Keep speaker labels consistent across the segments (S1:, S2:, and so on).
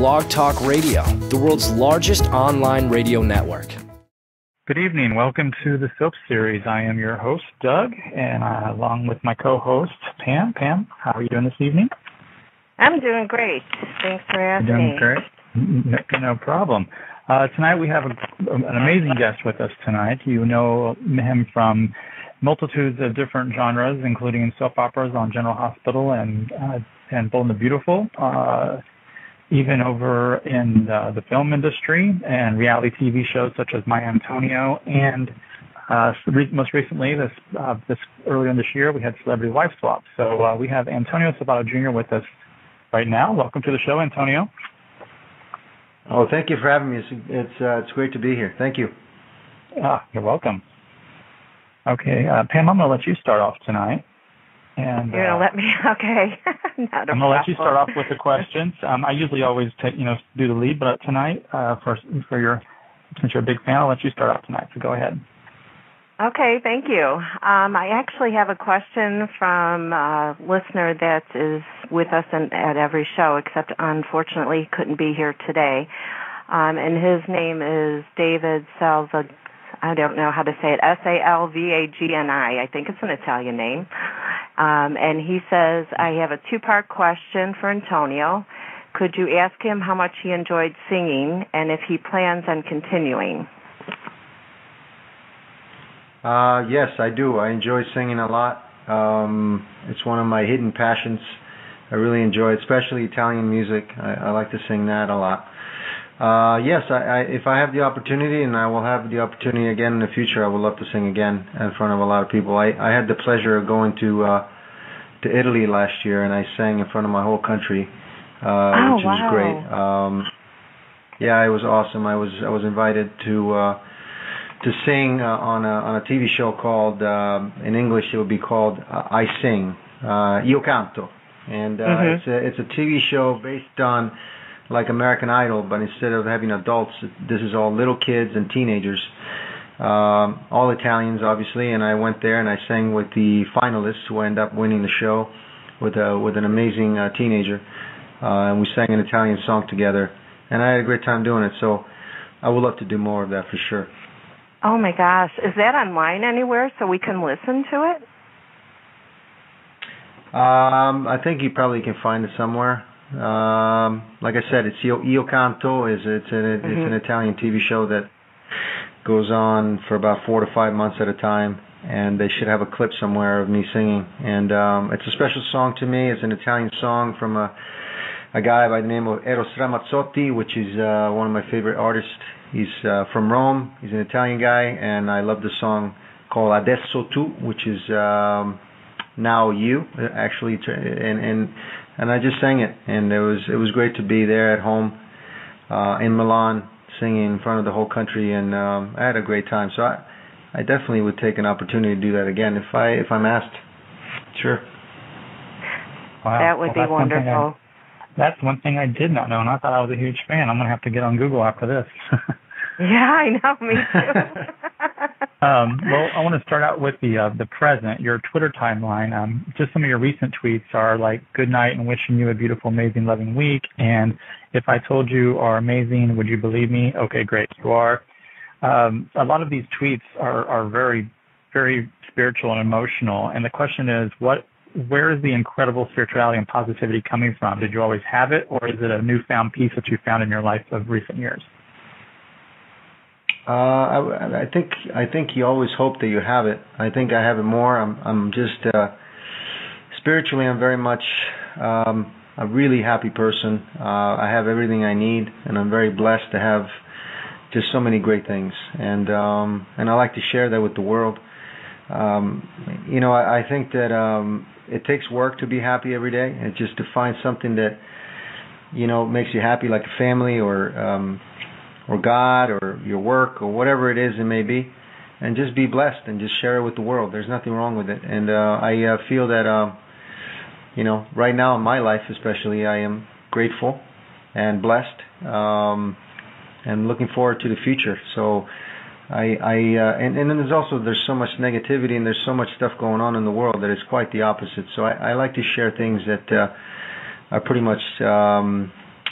S1: Blog Talk Radio, the world's largest online radio network.
S2: Good evening. Welcome to the Soap Series. I am your host, Doug, and uh, along with my co-host, Pam. Pam, how are you doing this evening?
S3: I'm doing great. Thanks for asking.
S2: You're doing great. No, no problem. Uh, tonight we have a, an amazing guest with us tonight. You know him from multitudes of different genres, including soap operas on General Hospital and uh, and Bold and the Beautiful, uh, even over in the, the film industry and reality TV shows such as My Antonio, and uh, most recently, this uh, this earlier in this year, we had Celebrity Wife Swap. So uh, we have Antonio Sabato Jr. with us right now. Welcome to the show, Antonio.
S4: Oh, thank you for having me. It's it's, uh, it's great to be here. Thank you.
S2: Ah, you're welcome. Okay, uh, Pam, I'm going to let you start off tonight. And,
S3: You're
S2: uh,
S3: gonna let me? Okay.
S2: I'm gonna let you start off with the questions. Um, I usually always take, you know, do the lead, but tonight, uh, for for your, since you're a big fan, I'll let you start off tonight. So go ahead.
S3: Okay, thank you. Um, I actually have a question from a listener that is with us in, at every show, except unfortunately couldn't be here today. Um, and his name is David Salva. I don't know how to say it. S A L V A G N I. I think it's an Italian name. Um, and he says, I have a two-part question for Antonio. Could you ask him how much he enjoyed singing and if he plans on continuing?
S4: Uh, yes, I do. I enjoy singing a lot. Um, it's one of my hidden passions. I really enjoy it, especially Italian music. I, I like to sing that a lot. Uh, yes, I, I, if I have the opportunity, and I will have the opportunity again in the future, I would love to sing again in front of a lot of people. I, I had the pleasure of going to uh, to Italy last year, and I sang in front of my whole country, uh,
S3: oh,
S4: which
S3: wow.
S4: was great. Um, yeah, it was awesome. I was I was invited to uh, to sing uh, on a on a TV show called uh, in English it would be called uh, I Sing, uh, Io Canto, and uh,
S3: Mhm.
S4: it's a it's a TV show based on like American Idol, but instead of having adults, this is all little kids and teenagers, um, all Italians obviously. And I went there and I sang with the finalists who end up winning the show with a with an amazing uh, teenager, uh, and we sang an Italian song together, and I had a great time doing it. So I would love to do more of that for sure.
S3: Oh my gosh. Is that online anywhere so we can listen to it?
S4: Um, I think you probably can find it somewhere. Um, like I said, it's Io, Io Canto. is it's an it's an
S3: Mhm.
S4: Italian TV show that goes on for about four to five months at a time, and they should have a clip somewhere of me singing. And um, it's a special song to me. It's an Italian song from a a guy by the name of Eros Ramazzotti, which is uh, one of my favorite artists. He's uh, from Rome. He's an Italian guy, and I love the song called Adesso Tu, which is um, now you actually and and and I just sang it and it was it was great to be there at home uh in Milan singing in front of the whole country and um I had a great time so I I definitely would take an opportunity to do that again if I if I'm asked sure
S2: Wow.
S3: that would
S2: Well,
S3: be
S2: that's one I-
S3: wonderful.
S2: that's one thing I did not know, and I thought I was a huge fan. I'm gonna have to get on Google after this.
S3: Yeah, I know. Me too.
S2: um, well, I want to start out with the uh, the present, your Twitter timeline. Um, just some of your recent tweets are like "Good night" and wishing you a beautiful, amazing, loving week. And if I told you are amazing, would you believe me? Okay, great, you are. Um, a lot of these tweets are are very, very spiritual and emotional. And the question is, what where is the incredible spirituality and positivity coming from? Did you always have it, or is it a newfound piece that you found in your life of recent years?
S4: Uh, I, I think I think you always hope that you have it. I think I have it more. I'm I'm just uh, spiritually. I'm very much um, a really happy person. Uh, I have everything I need, and I'm very blessed to have just so many great things. And um, and I like to share that with the world. Um, you know, I, I think that um, it takes work to be happy every day, and just to find something that you know makes you happy, like a family or um, or God or your work or whatever it is it may be, and just be blessed and just share it with the world. There's nothing wrong with it, and uh, I uh, feel that uh, you know right now in my life especially I am grateful and blessed, um, and looking forward to the future. So. I, I uh, and, and then there's also there's so much negativity and there's so much stuff going on in the world that it's quite the opposite. So I, I like to share things that uh, are pretty much um,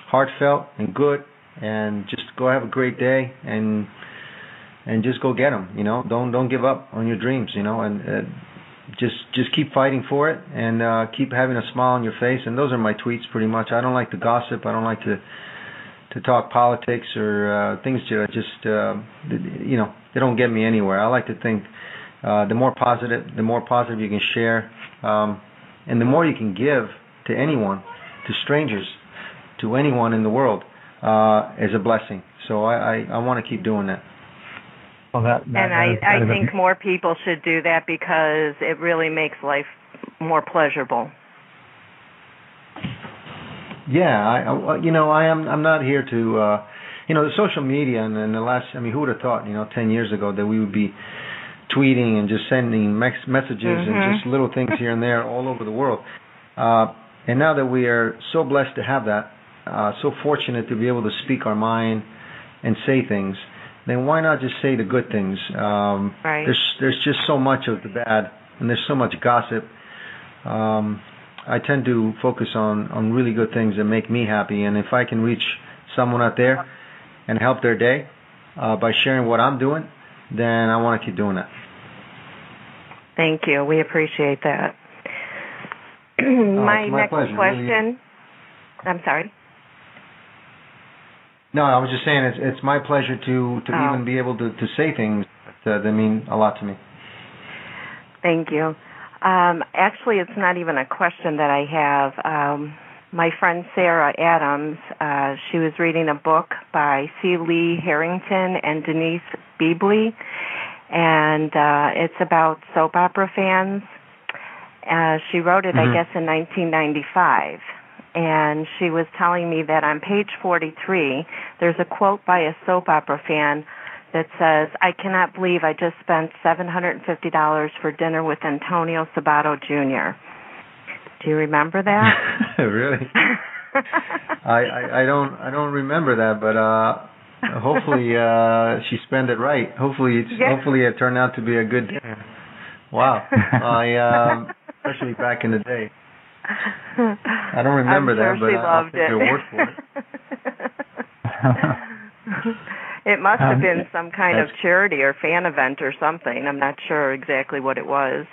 S4: heartfelt and good, and just go have a great day and and just go get them. You know, don't don't give up on your dreams. You know, and uh, just just keep fighting for it and uh, keep having a smile on your face. And those are my tweets pretty much. I don't like to gossip. I don't like to to talk politics or uh, things that just uh, you know they don't get me anywhere. I like to think uh, the more positive, the more positive you can share, um, and the more you can give to anyone, to strangers, to anyone in the world, uh, is a blessing. So I, I, I want to keep doing that.
S2: Well, that, that
S3: and
S2: I,
S3: I think more people should do that because it really makes life more pleasurable.
S4: Yeah, I, I you know I am I'm not here to uh you know the social media and, and the last I mean who would have thought you know 10 years ago that we would be tweeting and just sending mex- messages
S3: mm-hmm.
S4: and just little things here and there all over the world. Uh and now that we are so blessed to have that, uh so fortunate to be able to speak our mind and say things, then why not just say the good things? Um
S3: right.
S4: there's there's just so much of the bad and there's so much gossip. Um I tend to focus on on really good things that make me happy, and if I can reach someone out there and help their day uh, by sharing what I'm doing, then I want to keep doing that.
S3: Thank you. We appreciate that. my,
S4: oh, my
S3: next
S4: pleasure.
S3: question.
S4: Really.
S3: I'm sorry.
S4: No, I was just saying it's it's my pleasure to to
S3: oh.
S4: even be able to to say things that, that mean a lot to me.
S3: Thank you. Um, actually, it's not even a question that I have. Um, my friend Sarah Adams, uh, she was reading a book by C. Lee Harrington and Denise Bielby, and uh, it's about soap opera fans. Uh, she wrote it,
S4: mm-hmm.
S3: I guess, in 1995. And she was telling me that on page 43, there's a quote by a soap opera fan that says, I cannot believe I just spent $750 for dinner with Antonio Sabato Jr. Do you remember that?
S4: really? I, I I don't I don't remember that, but uh hopefully uh she spent it right. Hopefully it's
S3: yeah.
S4: hopefully it turned out to be a good dinner. Wow. I um especially back in the day. I don't remember
S3: sure
S4: that, but
S3: she
S4: I, I'll
S3: loved
S4: take
S3: it.
S4: your word for it.
S3: it must have
S2: Um,
S3: been some kind of charity or fan event or something. I'm not sure exactly what it was.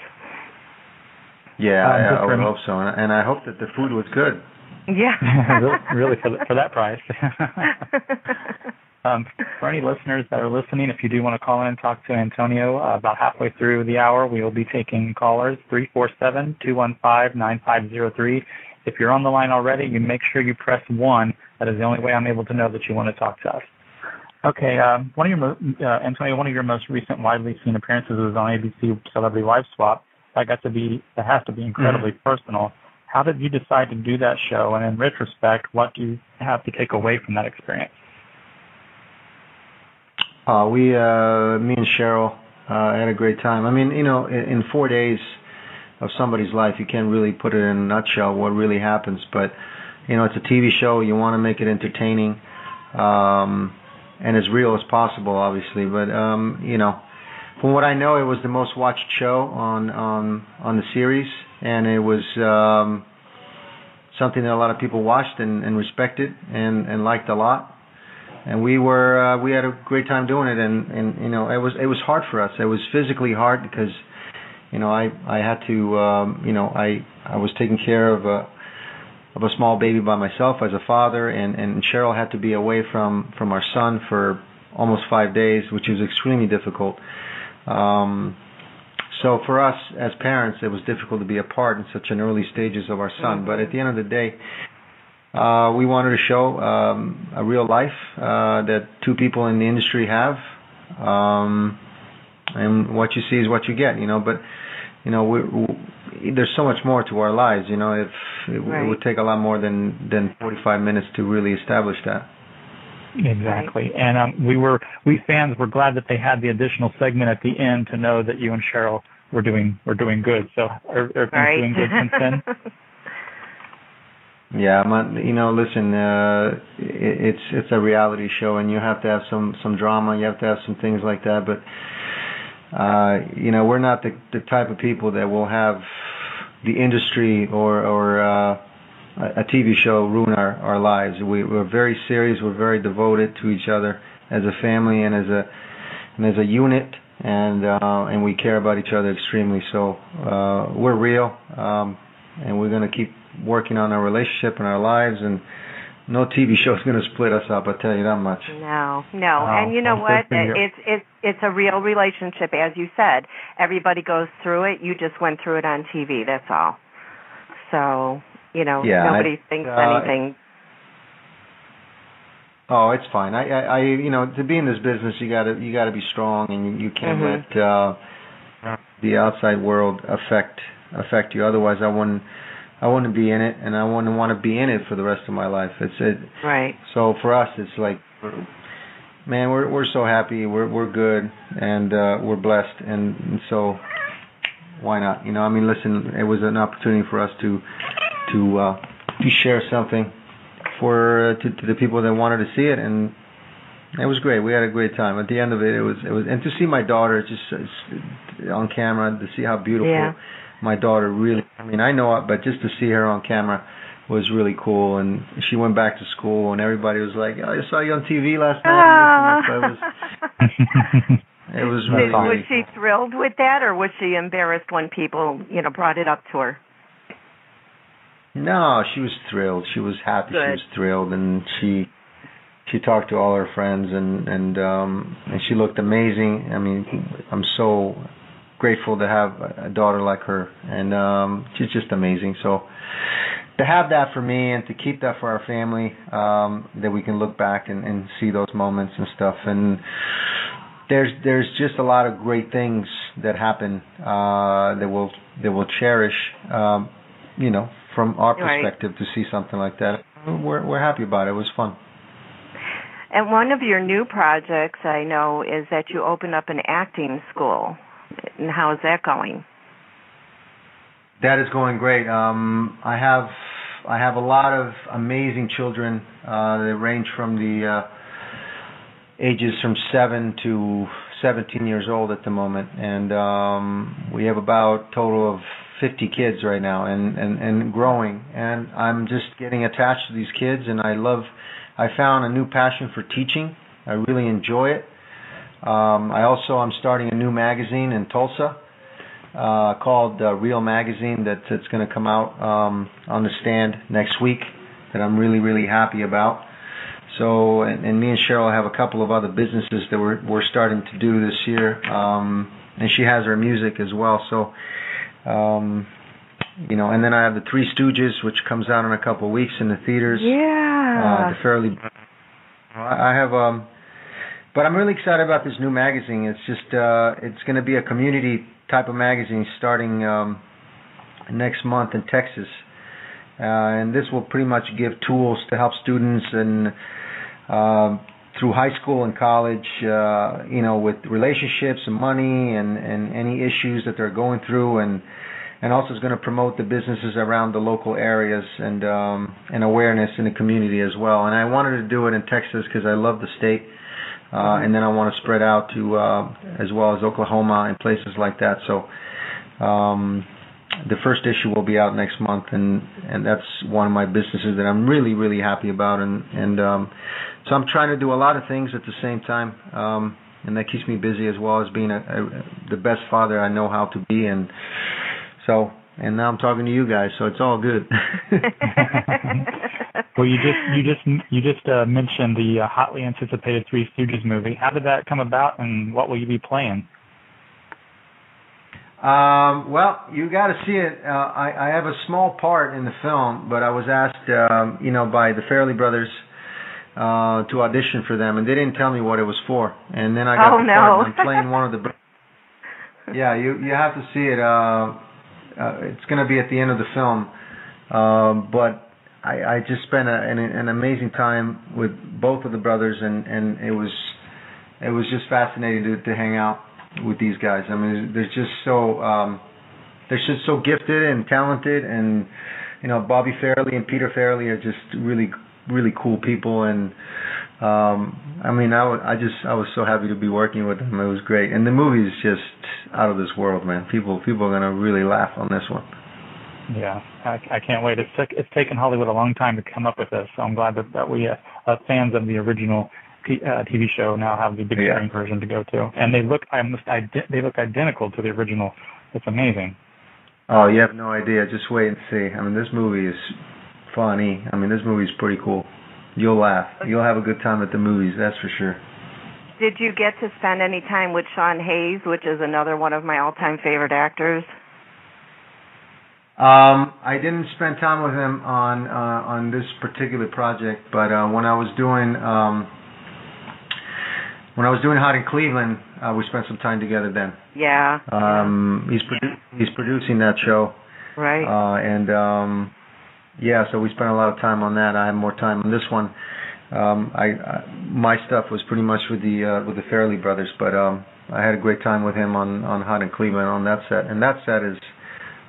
S4: Yeah,
S2: Um,
S4: I, I would hope so, and, and I hope that the food was good.
S3: Yeah.
S2: really, really for, the, for that price. um, for any listeners that are listening, if you do want to call in and talk to Antonio uh, about halfway through the hour, we will be taking callers 347-215-9503. If you're on the line already, you make sure you press one. That is the only way I'm able to know that you want to talk to us. Okay, um, one of your mo- uh, Antonio, one of your most recent widely seen appearances was on ABC Celebrity Wife Swap. That got to be that has to be incredibly personal. How did you decide to do that show? And in retrospect, what do you have to take away from that experience?
S4: Uh, we, uh, me and Cheryl, uh, had a great time. I mean, you know, in, in four days of somebody's life, you can't really put it in a nutshell what really happens. But, you know, it's a TV show. You want to make it entertaining, um, and as real as possible, obviously. But, um, you know, from what I know, it was the most watched show on on on the series, and it was um, something that a lot of people watched and, and respected and, and liked a lot. And we were uh, we had a great time doing it, and, and you know it was it was hard for us. It was physically hard because you know I I had to um, you know I I was taking care of a of a small baby by myself as a father, and and Cheryl had to be away from from our son for almost five days, which was extremely difficult. Um, so for us as parents, it was difficult to be apart in such an early stages of our son. But at the end of the day, uh, we wanted to show um, a real life uh, that two people in the industry have, um, and what you see is what you get. You know, but you know, we, we, there's so much more to our lives. You know, if it,
S3: Right.
S4: it would take a lot more than than 45 minutes to really establish that.
S2: Exactly. And um, we were we fans were glad that they had the additional segment at the end to know that you and Cheryl were doing were doing good. So are, are things
S3: right.
S2: doing good since then?
S4: Yeah, man, you know, listen, uh, it, it's it's a reality show, and you have to have some some drama. You have to have some things like that. But uh, you know, we're not the the type of people that will have the industry or or uh, a TV show ruin our our lives. We, we're very serious. We're very devoted to each other as a family and as a and as a unit, and uh, and we care about each other extremely. So uh, we're real, um, and we're to keep working on our relationship and our lives and no TV show is going to split us up. I'll tell you that much.
S3: No, no, oh, and you know what? It's it's it's a real relationship, as you said. Everybody goes through it. You just went through it on TV. That's all. So you know,
S4: yeah,
S3: nobody
S4: I,
S3: thinks
S4: uh,
S3: anything.
S4: Oh, it's fine. I, I, I, you know, to be in this business, you gotta, you gotta be strong, and you, you can't
S3: mm-hmm.
S4: let uh, the outside world affect affect you. Otherwise, I wouldn't I want to be in it, and I want to want to be in it for the rest of my life. It's it.
S3: Right.
S4: So for us, it's like, man, we're we're so happy. We're we're good, and uh, we're blessed, and, and so why not? You know, I mean, listen, it was an opportunity for us to to uh, to share something for uh, to, to the people that wanted to see it, and it was great. We had a great time. At the end of it, it was it was, and to see my daughter just uh, on camera, to see how beautiful.
S3: Yeah
S4: my daughter really I mean I know it but just to see her on camera was really cool. And she went back to school and everybody was like oh, I saw you on TV last night.
S3: It
S4: was it was really,
S3: was
S4: really
S3: she
S4: cool.
S3: thrilled with that or was she embarrassed when people you know brought it up to her?
S4: No she was thrilled. She was happy
S3: Good.
S4: she was thrilled. And she she talked to all her friends and and um and she looked amazing. I mean I'm so grateful to have a daughter like her, and um, she's just amazing. So to have that for me and to keep that for our family, um, that we can look back and, and see those moments and stuff. And there's there's just a lot of great things that happen uh, that we'll that we'll cherish. Um, you know, from our perspective,
S3: right.
S4: to see something like that, we're we're happy about it. It was fun.
S3: And one of your new projects I know is that you open up an acting school and how is that going?
S4: That is going great. Um, I have I have a lot of amazing children. Uh, they range from the uh, ages from seven to 17 years old at the moment, and um, we have about total of 50 kids right now, and, and and growing. And I'm just getting attached to these kids, and I love. I found a new passion for teaching. I really enjoy it. Um, I also I'm starting a new magazine in Tulsa uh, called uh, Real Magazine that, that's going to come out um, on the stand next week that I'm really really happy about. So and, and me and Cheryl have a couple of other businesses that we're we're starting to do this year, um, and she has her music as well. So. Um, you know, and then I have the Three Stooges, which comes out in a couple of weeks in the theaters.
S3: Yeah.
S4: Uh, the Farrelly. I have um, but I'm really excited about this new magazine. It's just uh, it's going to be a community type of magazine starting um, next month in Texas, uh, and this will pretty much give tools to help students and uh, through high school and college, uh, you know, with relationships and money and and any issues that they're going through and and also it's going to promote the businesses around the local areas and um, and awareness in the community as well. And I wanted to do it in Texas because I love the state uh, and then I want to spread out to uh, as well as Oklahoma and places like that. So um, the first issue will be out next month, and and that's one of my businesses that I'm really really happy about, and and um, so I'm trying to do a lot of things at the same time, um, and that keeps me busy as well as being a, a, the best father I know how to be, and so and now I'm talking to you guys, so it's all good.
S2: well, you just you just you just uh, mentioned the uh, hotly anticipated Three Stooges movie. How did that come about, and what will you be playing?
S4: Um, well, you got to see it. Uh, I, I have a small part in the film, but I was asked, um, you know, by the Farrelly brothers uh, to audition for them, and they didn't tell me what it was for. And then I got
S3: oh,
S4: the
S3: no.
S4: part, and I'm playing one of the. yeah, you you have to see it. Uh, uh, it's going to be at the end of the film. Um, but I, I just spent a, an, an amazing time with both of the brothers, and, and it was it was just fascinating to, to hang out with these guys. I mean, they're just so um, they're just so gifted and talented, and you know, Bobby Farrelly and Peter Farrelly are just really really cool people, and um, I mean, I, w- I just I was so happy to be working with them. It was great, and the movie is just out of this world, man. People people are gonna really laugh on this one.
S2: Yeah, I, I can't wait. It's it's taken Hollywood a long time to come up with this, so I'm glad that that we uh, uh, fans of the original T, uh, TV show now have the big
S4: Yeah.
S2: screen version to go to, and they look I must ide- they look identical to the original. It's amazing.
S4: Oh, you have no idea. Just wait and see. I mean, this movie is funny. I mean, this movie is pretty cool. You'll laugh. You'll have a good time at the movies. That's for sure.
S3: Did you get to spend any time with Sean Hayes, which is another one of my all-time favorite actors?
S4: Um, I didn't spend time with him on uh, on this particular project, but uh, when I was doing um, when I was doing Hot in Cleveland, uh, we spent some time together then.
S3: Yeah.
S4: Um, he's produ- he's producing that show,
S3: right.
S4: uh, and um, yeah, so we spent a lot of time on that. I have more time on this one. Um, I, I my stuff was pretty much with the uh, with the Farrelly brothers, but um, I had a great time with him on on Hot in Cleveland on that set, and that set is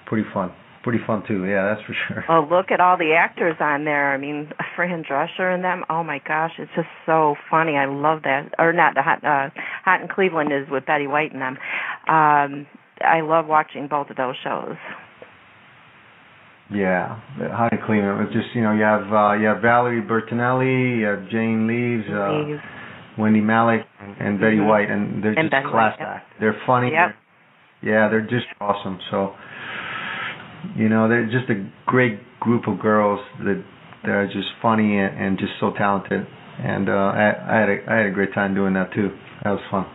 S4: pretty fun, pretty fun too. Yeah, that's for sure.
S3: Oh, look at all the actors on there. I mean, Fran Drescher and them. Oh my gosh, it's just so funny. I love that. Or not the Hot uh, Hot in Cleveland is with Betty White and them. Um, I love watching both of those shows.
S4: Yeah, Hot in Cleveland. It was just you know you have uh, you have Valerie Bertinelli, you have Jane Leeves, uh, Wendie Malick, and Betty
S3: Mhm.
S4: White, and they're
S3: And
S4: just
S3: Betty
S4: class
S3: White, yep.
S4: act. They're funny.
S3: Yep.
S4: They're- yeah, they're just awesome. So, you know, they're just a great group of girls that that are just funny and, and just so talented. And uh, I, I had a I had a great time doing that too. That was fun.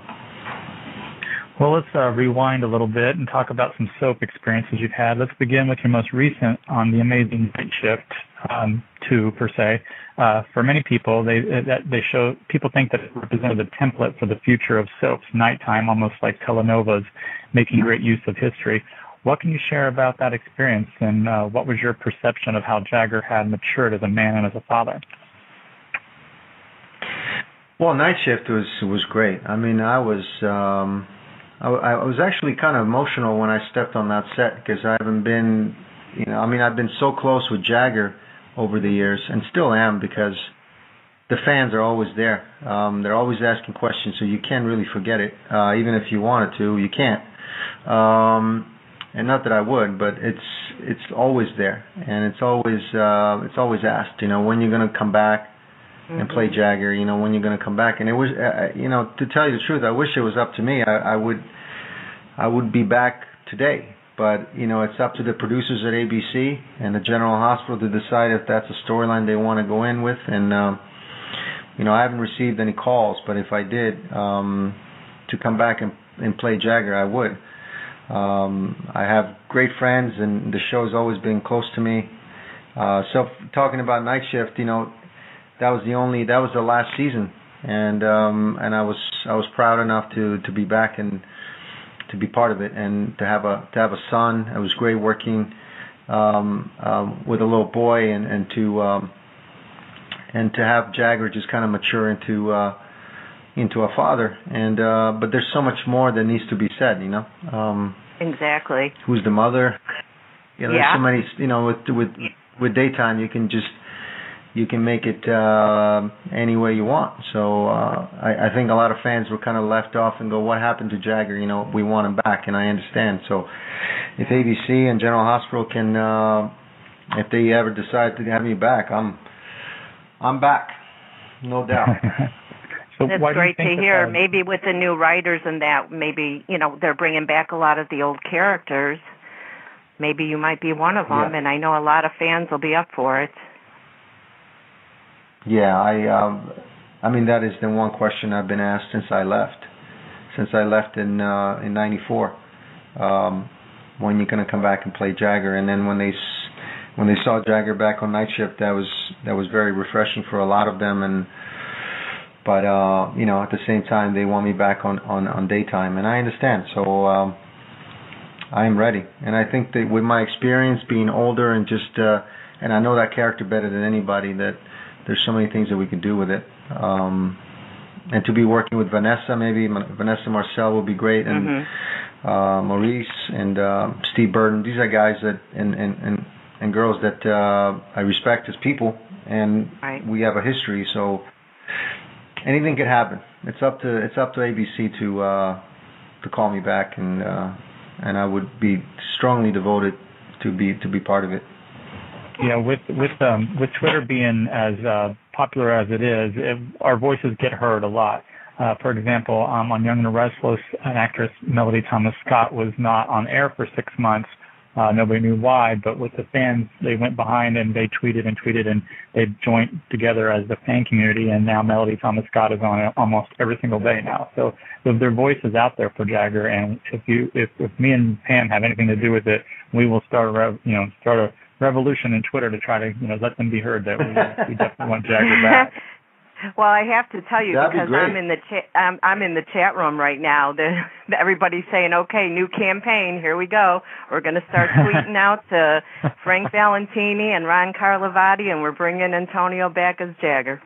S2: Well, let's uh, rewind a little bit and talk about some soap experiences you've had. Let's begin with your most recent on the Amazing Night Shift um, two per se. Uh, for many people, they that they show people think that it represented the template for the future of soaps, nighttime, almost like telenovas, making great use of history. What can you share about that experience, and uh, what was your perception of how Jagger had matured as a man and as a father?
S4: Well, night shift was was great. I mean, I was um, I, I was actually kind of emotional when I stepped on that set because I haven't been, you know, I mean, I've been so close with Jagger over the years, and still am because the fans are always there. Um, they're always asking questions, so you can't really forget it. Uh, even if you wanted to, you can't. Um, and not that I would, but it's it's always there, and it's always uh, it's always asked. You know, when you're gonna come back and play
S3: Mhm.
S4: Jagger, you know, when you're going to come back. And it was, uh, you know, to tell you the truth, I wish it was up to me. I, I would, I would be back today. But you know, it's up to the producers at ABC and the General Hospital to decide if that's a storyline they want to go in with. And um, you know, I haven't received any calls, but if I did um, to come back and, and play Jagger, I would. Um, I have great friends, and the show's always been close to me. Uh, so talking about night shift, you know, that was the only that was the last season. And um and I was I was proud enough to to be back and to be part of it and to have a to have a son. It was great working um um with a little boy and and to um and to have Jagger just kind of mature into uh into a father. And uh but there's so much more that needs to be said you know? Um
S3: Exactly.
S4: who's the mother? You know, there's so many you know with with with daytime you can just you can make it uh, any way you want. So uh, I, I think a lot of fans were kind of left off and go, "What happened to Jagger? You know, we want him back." And I understand. So if ABC and General Hospital can, uh, if they ever decide to have me back, I'm I'm back, no doubt.
S2: so
S3: That's
S2: why do you
S3: great to
S2: think that,
S3: hear.
S2: uh,
S3: Maybe with the new writers and that, maybe you know they're bringing back a lot of the old characters. Maybe you might be one of them,
S4: Yeah.
S3: and I know a lot of fans will be up for it.
S4: Yeah, I um I mean that is the one question I've been asked since I left. Since I left in uh in 94. Um when you're going to come back and play Jagger and then when they when they saw Jagger back on night shift that was that was very refreshing for a lot of them and but uh you know at the same time they want me back on on on daytime and I understand. So um I am ready. And I think that with my experience being older and just uh and I know that character better than anybody that there's so many things that we can do with it. Um, and to be working with Vanessa, maybe Vanessa Marcel will be great, and
S3: Mhm.
S4: uh, Maurice and uh, Steve Burton. These are guys that and and and, and girls that uh, I respect as people, and
S3: Right.
S4: we have a history. So anything could happen. It's up to it's up to ABC to uh, to call me back, and uh, and I would be strongly devoted to be to be part of it.
S2: You know, with with um, with Twitter being as uh, popular as it is, it, our voices get heard a lot. Uh, for example, um, on Young and the Restless, an actress, Melody Thomas Scott, was not on air for six months. Uh, nobody knew why, but with the fans, they went behind and they tweeted and tweeted and they joined together as the fan community. And now Melody Thomas Scott is on almost every single day now. So, their voice is out there for Jagger. And if you, if, if me and Pam have anything to do with it, we will start a, you know, start a revolution in Twitter to try to, you know, let them be heard that we, we definitely want Jagger back.
S3: Well, I have to tell you
S4: That'd
S3: because
S4: be
S3: I'm in the chat. I'm, I'm in the chat room right now. The, the, everybody's saying, "Okay, new campaign. Here we go. We're going to start tweeting out to Frank Valentini and Ron Carlivati, and we're bringing Antonio back as Jagger."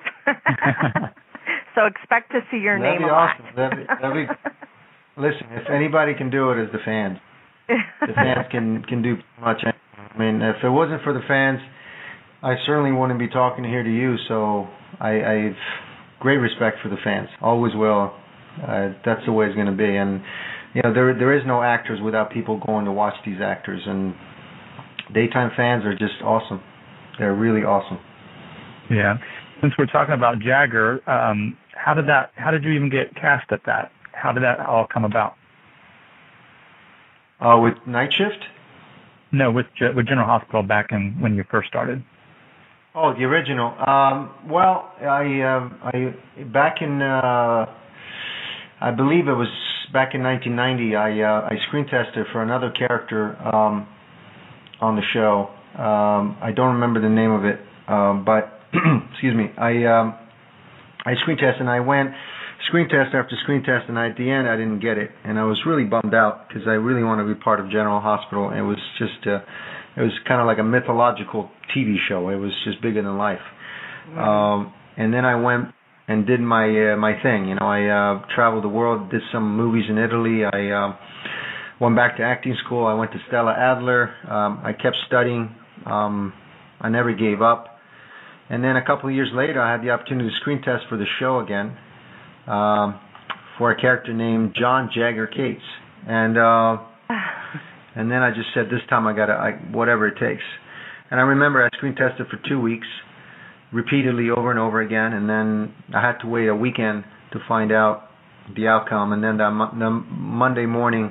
S3: so expect to see your
S4: that'd
S3: name
S4: be
S3: a lot.
S4: awesome. That'd be, that'd be, listen, if anybody can do it, it's the fans. The fans can can do much. I mean, if it wasn't for the fans, I certainly wouldn't be talking here to you. So I, I've great respect for the fans. Always will. Uh, that's the way it's going to be. And you know, there there is no actors without people going to watch these actors. And daytime fans are just awesome. They're really awesome.
S2: Yeah. Since we're talking about Jagger, um, how did that? How did you even get cast at that? How did that all come about?
S4: Uh, with Night Shift?
S2: No, with with General Hospital back in when you first started.
S4: Oh, the original. Um, well, I, uh, I back in, uh, I believe it was back in 1990. I, uh, I screen tested for another character um, on the show. Um, I don't remember the name of it, um, but excuse me. I, um, I screen tested and I went screen test after screen test, and I, at the end I didn't get it, and I was really bummed out because I really wanted to be part of General Hospital. It was just. Uh, it was kind of like a mythological TV show. It was just bigger than life. Mm-hmm. Um, and then I went and did my uh, my thing. You know, I uh, traveled the world, did some movies in Italy. I uh, went back to acting school. I went to Stella Adler. Um, I kept studying. Um, I never gave up. And then a couple of years later, I had the opportunity to screen test for the show again um, for a character named John Jagger Cates. And uh, And then I just said, this time I got to, I, whatever it takes. And I remember I screen tested for two weeks, repeatedly over and over again. And then I had to wait a weekend to find out the outcome. And then that the Monday morning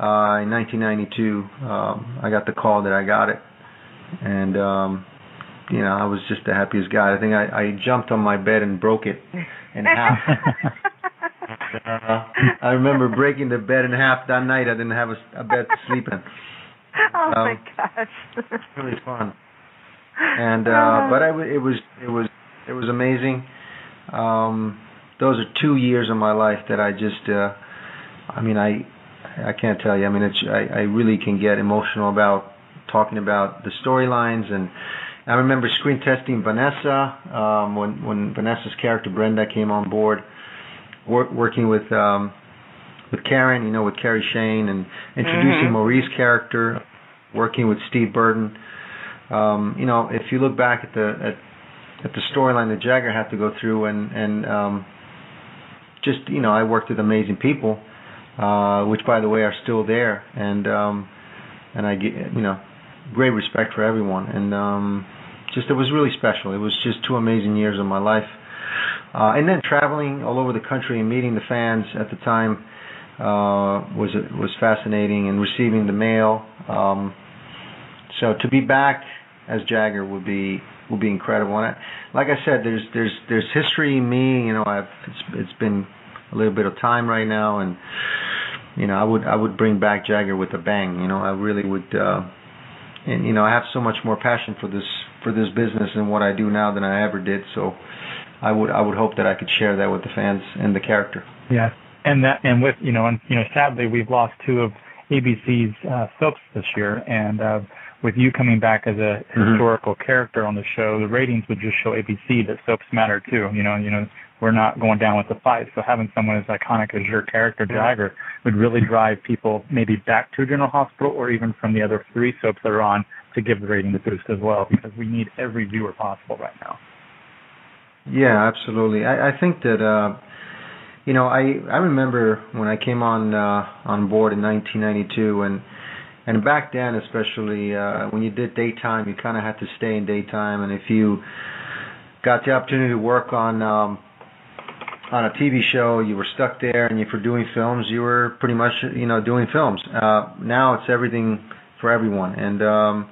S4: uh, in 1992, um, I got the call that I got it. And, um, you know, I was just the happiest guy. I think I, I jumped on my bed and broke it in half. uh, I remember breaking the bed in half that night. I didn't have a, a bed to sleep in.
S3: Oh um, my gosh!
S4: really fun. And uh, but I, it was it was it was amazing. Um, those are two years of my life that I just. Uh, I mean, I I can't tell you. I mean, it's I, I really can get emotional about talking about the storylines and. I remember screen testing Vanessa um, when when Vanessa's character Brenda came on board wor- working with um, with Karen, you know, with Cari Shayne, and introducing mm-hmm. Character, working with Steve Burton. Um, you know, if you look back at the at, at the storyline that Jagger had to go through, and and um, just you know, I worked with amazing people, uh, which by the way are still there, and um, and I get you know, great respect for everyone, and um, just it was really special. It was just two amazing years of my life. Uh, and then traveling all over the country and meeting the fans at the time uh, was was fascinating, and receiving the mail. Um, so to be back as Jagger would be would be incredible. And I, like I said, there's there's there's history in me. You know, I've it's, it's been a little bit of time right now, and you know, I would I would bring back Jagger with a bang. You know, I really would. Uh, and you know, I have so much more passion for this for this business and what I do now than I ever did. So I would I would hope that I could share that with the fans and the character.
S2: Yeah, and that and with you know and you know sadly we've lost two of ABC's uh, soaps this year, and uh, with you coming back as a mm-hmm. historical character on the show, the ratings would just show ABC that soaps matter too. You know, you know we're not going down with the fight. So having someone as iconic as your character Jagger would really drive people maybe back to General Hospital or even from the other three soaps that are on to give the ratings boost as well because we need every viewer possible right now.
S4: Yeah, absolutely. I, I think that uh, you know I I remember when I came on uh, on board in 1992 and and back then, especially uh, when you did daytime, you kind of had to stay in daytime, and if you got the opportunity to work on um, on a TV show, you were stuck there, and if you're doing films, you were pretty much you know doing films. Uh, now it's everything for everyone, and um,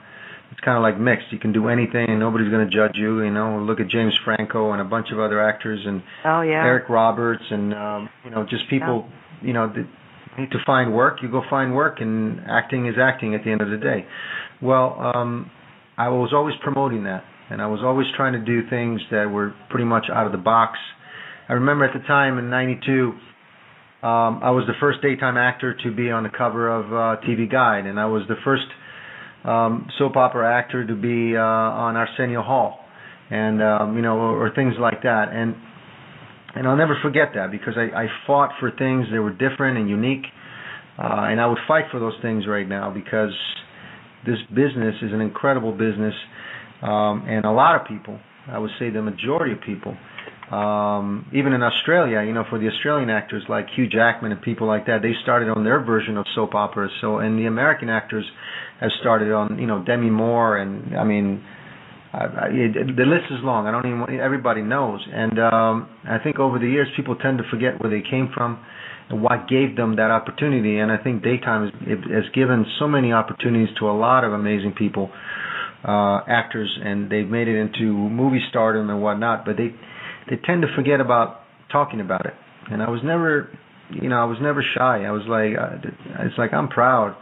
S4: it's kind of like mixed. You can do anything, and nobody's going to judge you. You know, look at James Franco and a bunch of other actors, and
S3: oh yeah,
S4: Eric Roberts, and um, you know, just people. Yeah. You know, that need to find work. You go find work, and acting is acting at the end of the day. Well, um, I was always promoting that, and I was always trying to do things that were pretty much out of the box. I remember at the time in '92. Um, I was the first daytime actor to be on the cover of uh, TV Guide, and I was the first um, soap opera actor to be uh, on Arsenio Hall, and um, you know, or, or things like that. And and I'll never forget that because I, I fought for things that were different and unique, uh, and I would fight for those things right now because this business is an incredible business, um, and a lot of people, I would say the majority of people, um, even in Australia, you know, for the Australian actors like Hugh Jackman and people like that, they started on their version of soap operas. So, and the American actors have started on, you know, Demi Moore, and I mean, I, I, it, the list is long. I don't even. Everybody knows, and um, I think over the years, people tend to forget where they came from and what gave them that opportunity. And I think daytime has, has given so many opportunities to a lot of amazing people, uh, actors, and they've made it into movie stardom and whatnot. But they they tend to forget about talking about it. And I was never, you know, I was never shy. I was like, uh, it's like I'm proud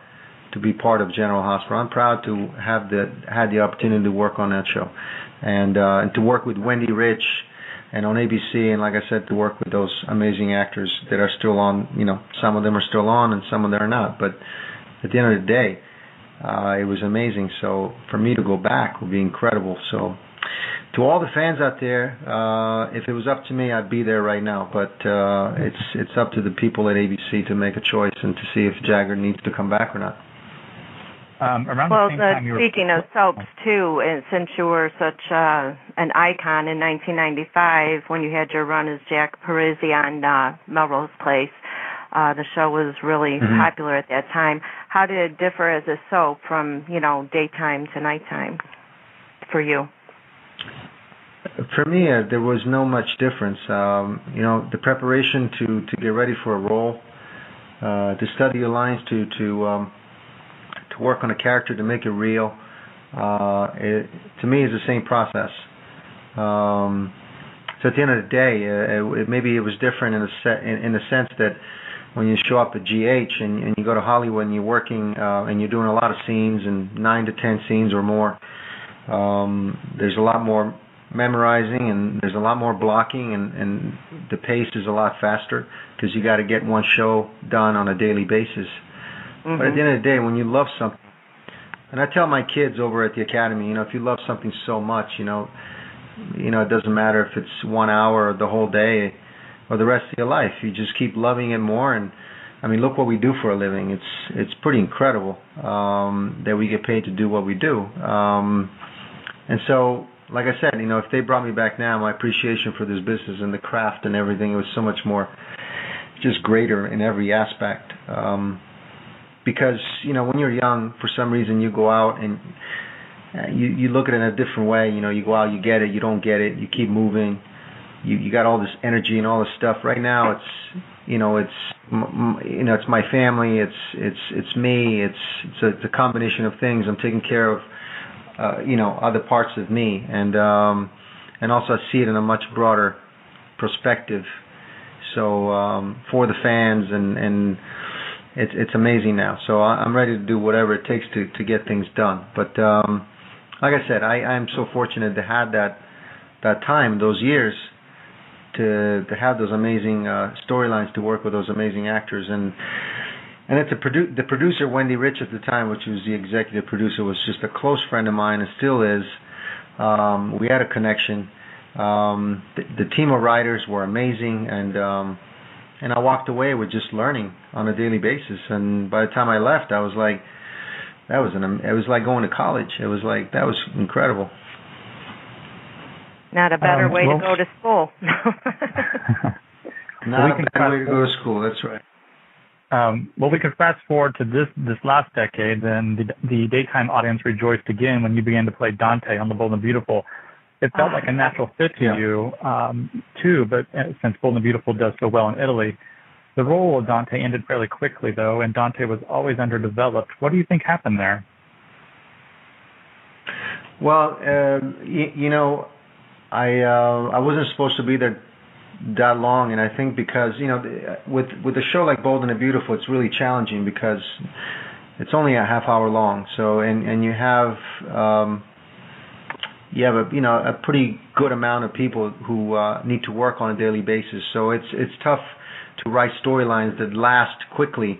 S4: to be part of General Hospital. I'm proud to have the had the opportunity to work on that show, and uh, and to work with Wendy Riche, and on ABC, and like I said, to work with those amazing actors that are still on. You know, some of them are still on, and some of them are not. But at the end of the day, uh, it was amazing. So for me to go back would be incredible. So to all the fans out there, uh, if it was up to me, I'd be there right now. But uh, it's it's up to the people at ABC to make a choice and to see if Jagger needs to come back or not.
S2: Um, around
S3: well,
S2: the same time,
S3: you speaking of soaps too, and since you were such uh, an icon in 1995 when you had your run as Jack Parezi on uh, Melrose Place, uh, the show was really
S2: mm-hmm.
S3: popular at that time. How did it differ as a soap from you know daytime to nighttime for you?
S4: For me, uh, there was no much difference. Um, you know, the preparation to to get ready for a role, uh, to study your lines, to to um, to work on a character to make it real, uh, it, to me, is the same process. Um, so at the end of the day, uh, it, maybe it was different in the set in, in the sense that when you show up at GH and, and you go to Hollywood and you're working uh, and you're doing a lot of scenes and nine to ten scenes or more, um, there's a lot more memorizing and there's a lot more blocking and, and the pace is a lot faster because you got to get one show done on a daily basis. Mm-hmm. But at the end of the day, when you love something, and I tell my kids over at the academy, you know, if you love something so much, you know, you know, it doesn't matter if it's one hour or the whole day or the rest of your life. You just keep loving it more. And I mean, look what we do for a living. It's it's pretty incredible um, that we get paid to do what we do. Um, and so like I said, you know, if they brought me back now, my appreciation for this business and the craft and everything it was so much more, just greater in every aspect. Um, because you know, when you're young, for some reason you go out and uh, you you look at it in a different way. You know, you go out, you get it, you don't get it, you keep moving. You you got all this energy and all this stuff. Right now, it's you know, it's you know, it's my family, it's it's it's me, it's it's a, it's a combination of things. I'm taking care of uh, you know other parts of me, and um, and also I see it in a much broader perspective. So um, for the fans and and it's it's amazing now. So I'm ready to do whatever it takes to to get things done. But um, like I said, I I'm so fortunate to have that that time, those years, to to have those amazing uh, storylines, to work with those amazing actors, and and it's a produ- the producer Wendy Riche at the time, which was the executive producer, was just a close friend of mine and still is. Um, we had a connection. Um, the, the team of writers were amazing, and um, and I walked away with just learning on a daily basis. And by the time I left, I was like, that was an it was like going to college. It was like that was incredible.
S3: Not a better
S2: Um,
S3: way
S2: well-
S3: to go to school.
S4: Not
S2: we
S4: a
S2: can
S4: bad
S2: cut-
S4: way to go to school. That's right.
S2: Um, well, we can fast forward to this this last decade. Then the, the daytime audience rejoiced again when you began to play Dante on The Bold and Beautiful. It felt like a natural fit to
S4: Yeah.
S2: you um, too, but uh, since Bold and Beautiful does so well in Italy, the role of Dante ended fairly quickly though, and Dante was always underdeveloped. What do you think happened there?
S4: Well, um, y- you know, I uh, I wasn't supposed to be there that long, and I think because you know, with with a show like Bold and the Beautiful, it's really challenging because it's only a half hour long. So, and and you have um, you have a you know a pretty good amount of people who uh, need to work on a daily basis. So it's it's tough to write storylines that last quickly,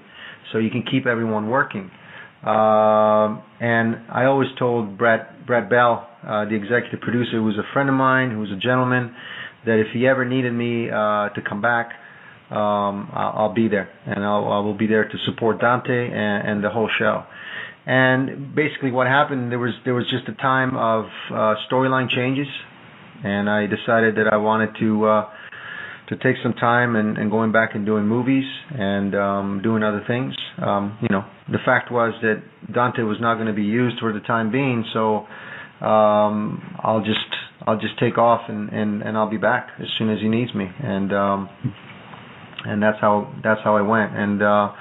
S4: so you can keep everyone working. Um, and I always told Brad Brad Bell, uh, the executive producer, who was a friend of mine, who was a gentleman, that if he ever needed me uh, to come back, um, I'll, I'll be there, and I'll, I will be there to support Dante and, and the whole show. And basically, what happened there was there was just a time of uh, storyline changes, and I decided that I wanted to uh, to take some time and, and going back and doing movies and um, doing other things. Um, you know, the fact was that Dante was not going to be used for the time being, so um, I'll just I'll just take off and, and, and I'll be back as soon as he needs me. And um, and that's how that's how I went. And uh,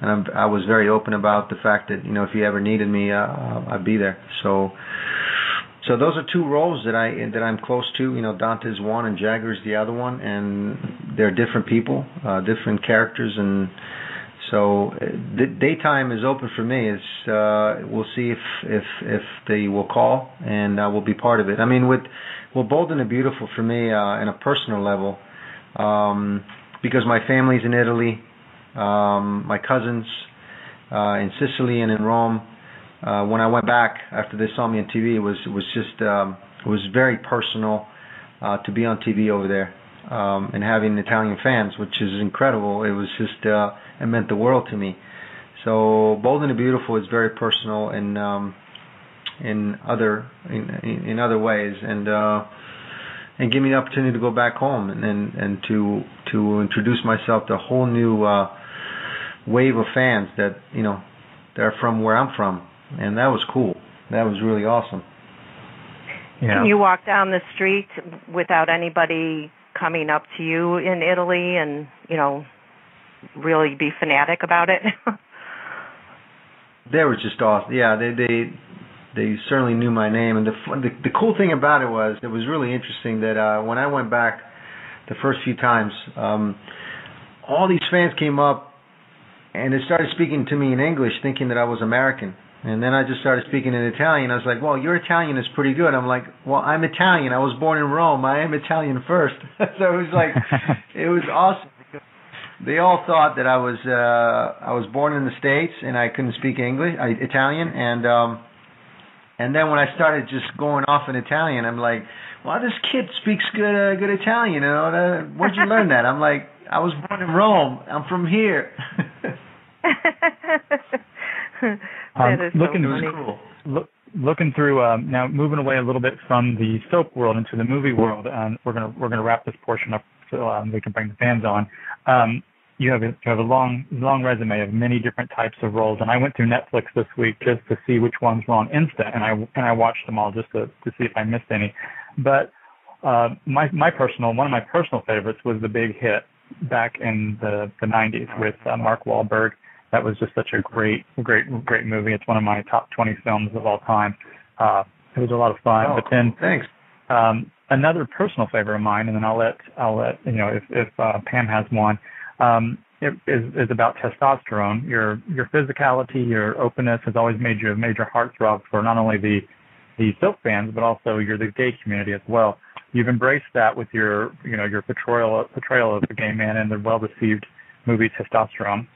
S4: and I'm, I was very open about the fact that you know if he ever needed me, uh, I'd be there. So. So those are two roles that I that I'm close to. You know, Dante's one and Jagger's the other one, and they're different people, uh, different characters, and so uh, the daytime is open for me. It's uh, we'll see if if if they will call, and I will be part of it. I mean, with well, Bold and Beautiful for me, uh, in a personal level, um, because my family's in Italy, um, my cousins uh, in Sicily and in Rome uh, when I went back after they saw me on TV, it was it was just um, it was very personal uh, to be on TV over there um, and having Italian fans, which is incredible. It was just uh, it meant the world to me. So Bold and the Beautiful is very personal and um, in other in, in in other ways, and uh, and give me the opportunity to go back home and and, and to to introduce myself to a whole new uh, wave of fans that you know they're from where I'm from and that was cool. That was really awesome.
S2: Yeah.
S3: Can you walk down the street without anybody coming up to you in Italy and, you know, really be fanatic about it?
S4: they were just awesome. Yeah, they they they certainly knew my name, and the the, the cool thing about it was it was really interesting that uh, when I went back the first few times, um, all these fans came up and they started speaking to me in English, thinking that I was American. And then I just started speaking in Italian. I was like, "Well, your Italian is pretty good." I'm like, "Well, I'm Italian. I was born in Rome. I am Italian first. so it was like, it was awesome. Because they all thought that I was uh I was born in the states and I couldn't speak English, I, Italian, and um and then when I started just going off in Italian, I'm like, "Well, this kid speaks good uh, good Italian. You know, uh, where'd you learn that?" I'm like, "I was born in Rome. I'm from here."
S3: that is so
S2: looking-
S4: was
S3: funny.
S4: cool.
S2: Look, looking through um, now, moving away a little bit from the soap world into the movie world, and we're gonna we're gonna wrap this portion up so um, we can bring the fans on. Um, you have a, you have a long long resume of many different types of roles, and I went through Netflix this week just to see which ones were on Insta, and I and I watched them all just to to see if I missed any. But uh, my my personal one of my personal favorites was the big hit back in the the 90s with uh, Mark Wahlberg. That was just such a great great great movie. It's one of my top 20 films of all time. Uh, it was a lot of fun.
S4: Oh,
S2: but then
S4: thanks.
S2: um, another personal favorite of mine, and then I'll let I'll let you know if if uh, Pam has one. Um, it is is about testosterone. Your your physicality, your openness has always made you a major heartthrob for not only the the soap fans, but also your the gay community as well. You've embraced that with your you know your portrayal portrayal of the gay man in the well received movie Testosterone.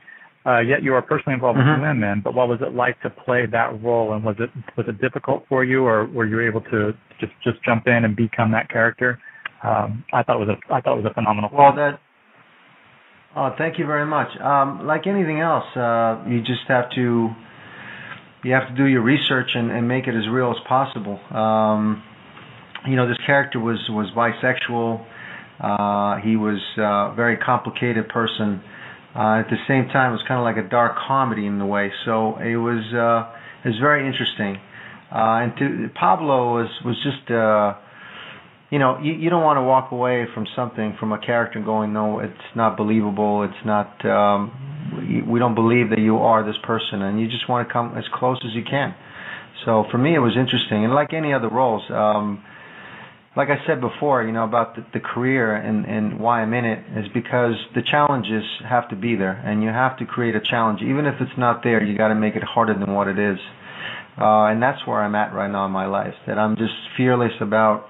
S2: Uh, yet you are personally involved
S4: Mhm.
S2: with women. But what was it like to play that role, and was it was it difficult for you, or were you able to just just jump in and become that character? Um, I thought it was a I thought it was a phenomenal.
S4: Well, that. Oh, thank you very much. Um, like anything else, uh, you just have to you have to do your research and, and make it as real as possible. Um, you know, this character was was bisexual. Uh, he was a very complicated person. Uh, at the same time, it was kind of like a dark comedy in the way. So it was uh, it was very interesting. Uh, and to, Pablo was was just uh, you know you, you don't want to walk away from something from a character going no it's not believable it's not um, we, don't believe that you are this person and you just want to come as close as you can. So for me, it was interesting, and like any other roles, um, like I said before, you know about the, the career and, and why I'm in it is because the challenges have to be there, and you have to create a challenge, even if it's not there. You got to make it harder than what it is, uh, and that's where I'm at right now in my life. That I'm just fearless about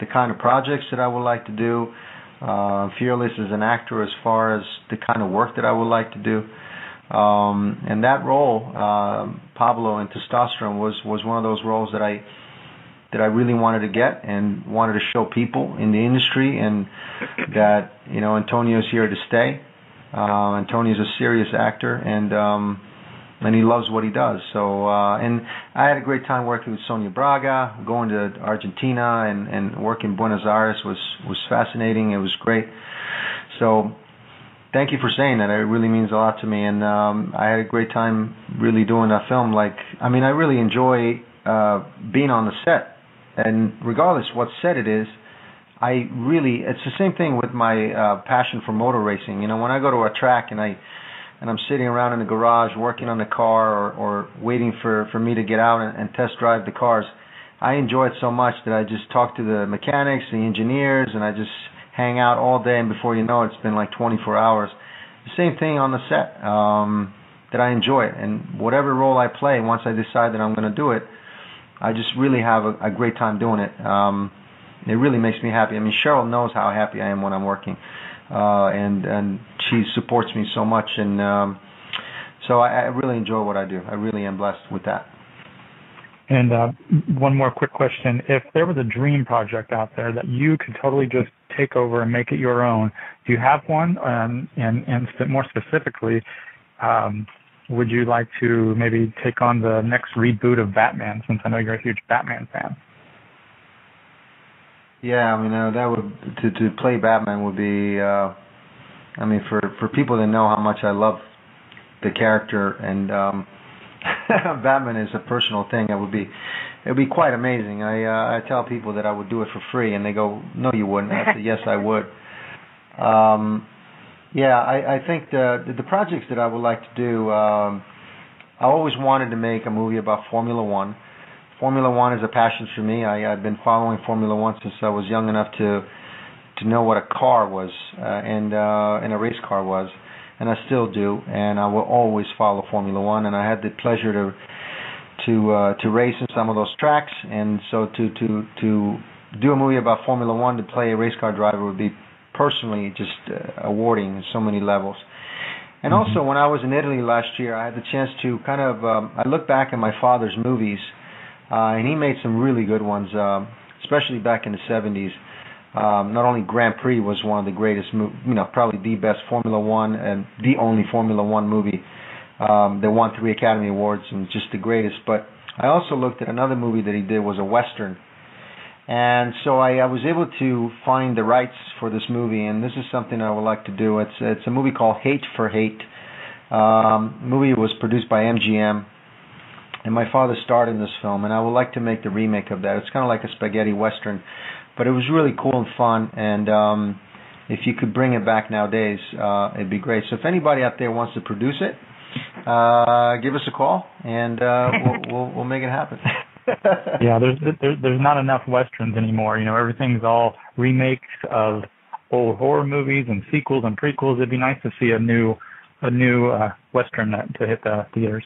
S4: the kind of projects that I would like to do. Uh, fearless as an actor as far as the kind of work that I would like to do. Um, and that role, uh, Pablo in Testosterone, was was one of those roles that I that I really wanted to get and wanted to show people in the industry, and that you know Antonio's here to stay. Uh, Antonio's a serious actor, and um, and he loves what he does. So uh, and I had a great time working with Sonia Braga, going to Argentina and and working in Buenos Aires was was fascinating. It was great. So thank you for saying that. It really means a lot to me, and um, I had a great time really doing that film. Like, I mean, I really enjoy uh, being on the set, and regardless what set it is, I really it's the same thing with my uh, passion for motor racing. You know, when I go to a track and I and I'm sitting around in the garage working on the car or, or waiting for for me to get out and, and test drive the cars. I enjoy it so much that I just talk to the mechanics, the engineers, and I just hang out all day, and before you know it, it's been like 24 hours. The same thing on the set. Um, that I enjoy it, and whatever role I play, once I decide that I'm going to do it, I just really have a, a great time doing it. Um, it really makes me happy. I mean, Cheryl knows how happy I am when I'm working, uh, and and she supports me so much, and um, so I, I really enjoy what I do. I really am blessed with that.
S2: And uh, one more quick question: If there was a dream project out there that you could totally just take over and make it your own. Do you have one? Um, and and more specifically, um, would you like to maybe take on the next reboot of Batman? Since I know you're a huge Batman fan.
S4: Yeah, I mean uh, that would to to play Batman would be. Uh, I mean, for for people that know how much I love the character and um, Batman is a personal thing, it would be it would be quite amazing. I uh, I tell people that I would do it for free, and they go, "No, you wouldn't." I say, "Yes, I would." Um, yeah, I, I think the the projects that I would like to do. Um, I always wanted to make a movie about Formula One. Formula One is a passion for me. I, I've been following Formula One since I was young enough to to know what a car was uh, and uh, and a race car was, and I still do. And I will always follow Formula One. And I had the pleasure to to uh, to race in some of those tracks, and so to to to do a movie about Formula One to play a race car driver would be personally just uh, awarding in so many levels. And mm-hmm. also, when I was in Italy last year, I had the chance to kind of um, I look back at my father's movies, uh, and he made some really good ones, uh, especially back in the 70s. Um, not only Grand Prix was one of the greatest, you know, probably the best Formula One and the only Formula One movie um, that won three Academy Awards and just the greatest. But I also looked at another movie that he did was a western, and so I, I was able to find the rights for this movie, and this is something I would like to do. It's it's a movie called Hate for Hate. Um, movie was produced by MGM, and my father starred in this film, and I would like to make the remake of that. It's kind of like a spaghetti western, but it was really cool and fun, and um, if you could bring it back nowadays, uh, it'd be great. So if anybody out there wants to produce it, uh, give us a call and uh, we'll, we'll we'll make it happen.
S2: yeah, there's there's there's not enough westerns anymore. You know, everything's all remakes of old horror movies and sequels and prequels. It'd be nice to see a new a new uh, western that, to hit the theaters.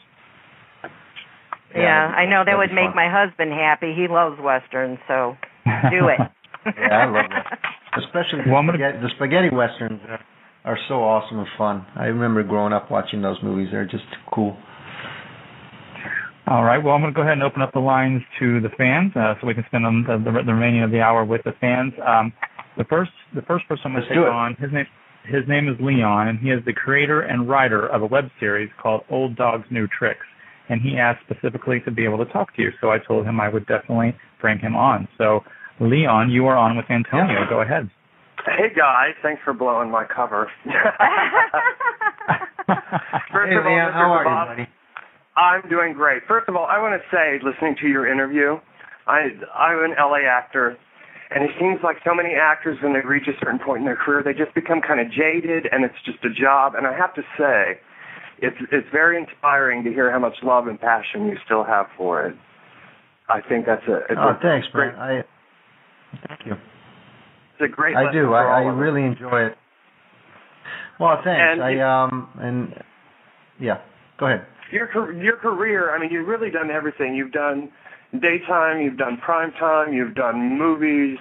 S3: Yeah, yeah I know that would make fun. my husband happy. He loves westerns, so do it.
S4: yeah, I love that. Especially the, well, spaghetti, the spaghetti westerns are so awesome and fun. I remember growing up watching those movies. They're just cool.
S2: All right. Well, I'm going to go ahead and open up the lines to the fans, uh, so we can spend the, the, the, remaining of the hour with the fans. Um, the first, the first person I'm going to take on, his name, his name is Leon, and he is the creator and writer of a web series called Old Dogs New Tricks. And he asked specifically to be able to talk to you, so I told him I would definitely bring him on. So, Leon, you are on with Antonio.
S5: Yeah.
S2: Go ahead.
S5: Hey guys, thanks for blowing my cover. First
S4: hey,
S5: of all,
S4: man, how are
S5: Kebab,
S4: you, buddy?
S5: I'm doing great. First of all, I want to say, listening to your interview, I I'm an LA actor, and it seems like so many actors, when they reach a certain point in their career, they just become kind of jaded, and it's just a job. And I have to say, it's it's very inspiring to hear how much love and passion you still have for it. I think that's a it's
S4: Oh,
S5: a
S4: thanks,
S5: great,
S4: man. I thank you.
S5: It's a great.
S4: I do. I, I
S5: all of us.
S4: really enjoy it. Well, thanks.
S5: And
S4: I um and yeah. Go ahead.
S5: Your your career, I mean, you've really done everything. You've done daytime, you've done prime time, you've done movies.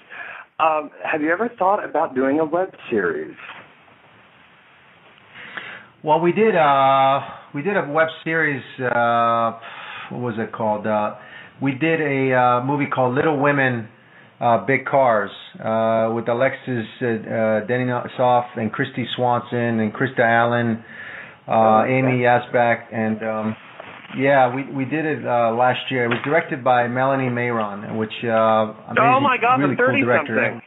S5: Um, have you ever thought about doing a web series?
S4: Well, we did uh we did a web series uh what was it called? Uh we did a uh movie called Little Women uh Big Cars uh with Alexis uh, uh and Kristy Swanson and Krista Allen, uh Amy Asback and um yeah, we we did it uh last year. It was directed by Melanie Mayron, which uh amazing,
S5: oh my God,
S4: really
S5: the thirty
S4: cool director.
S5: something.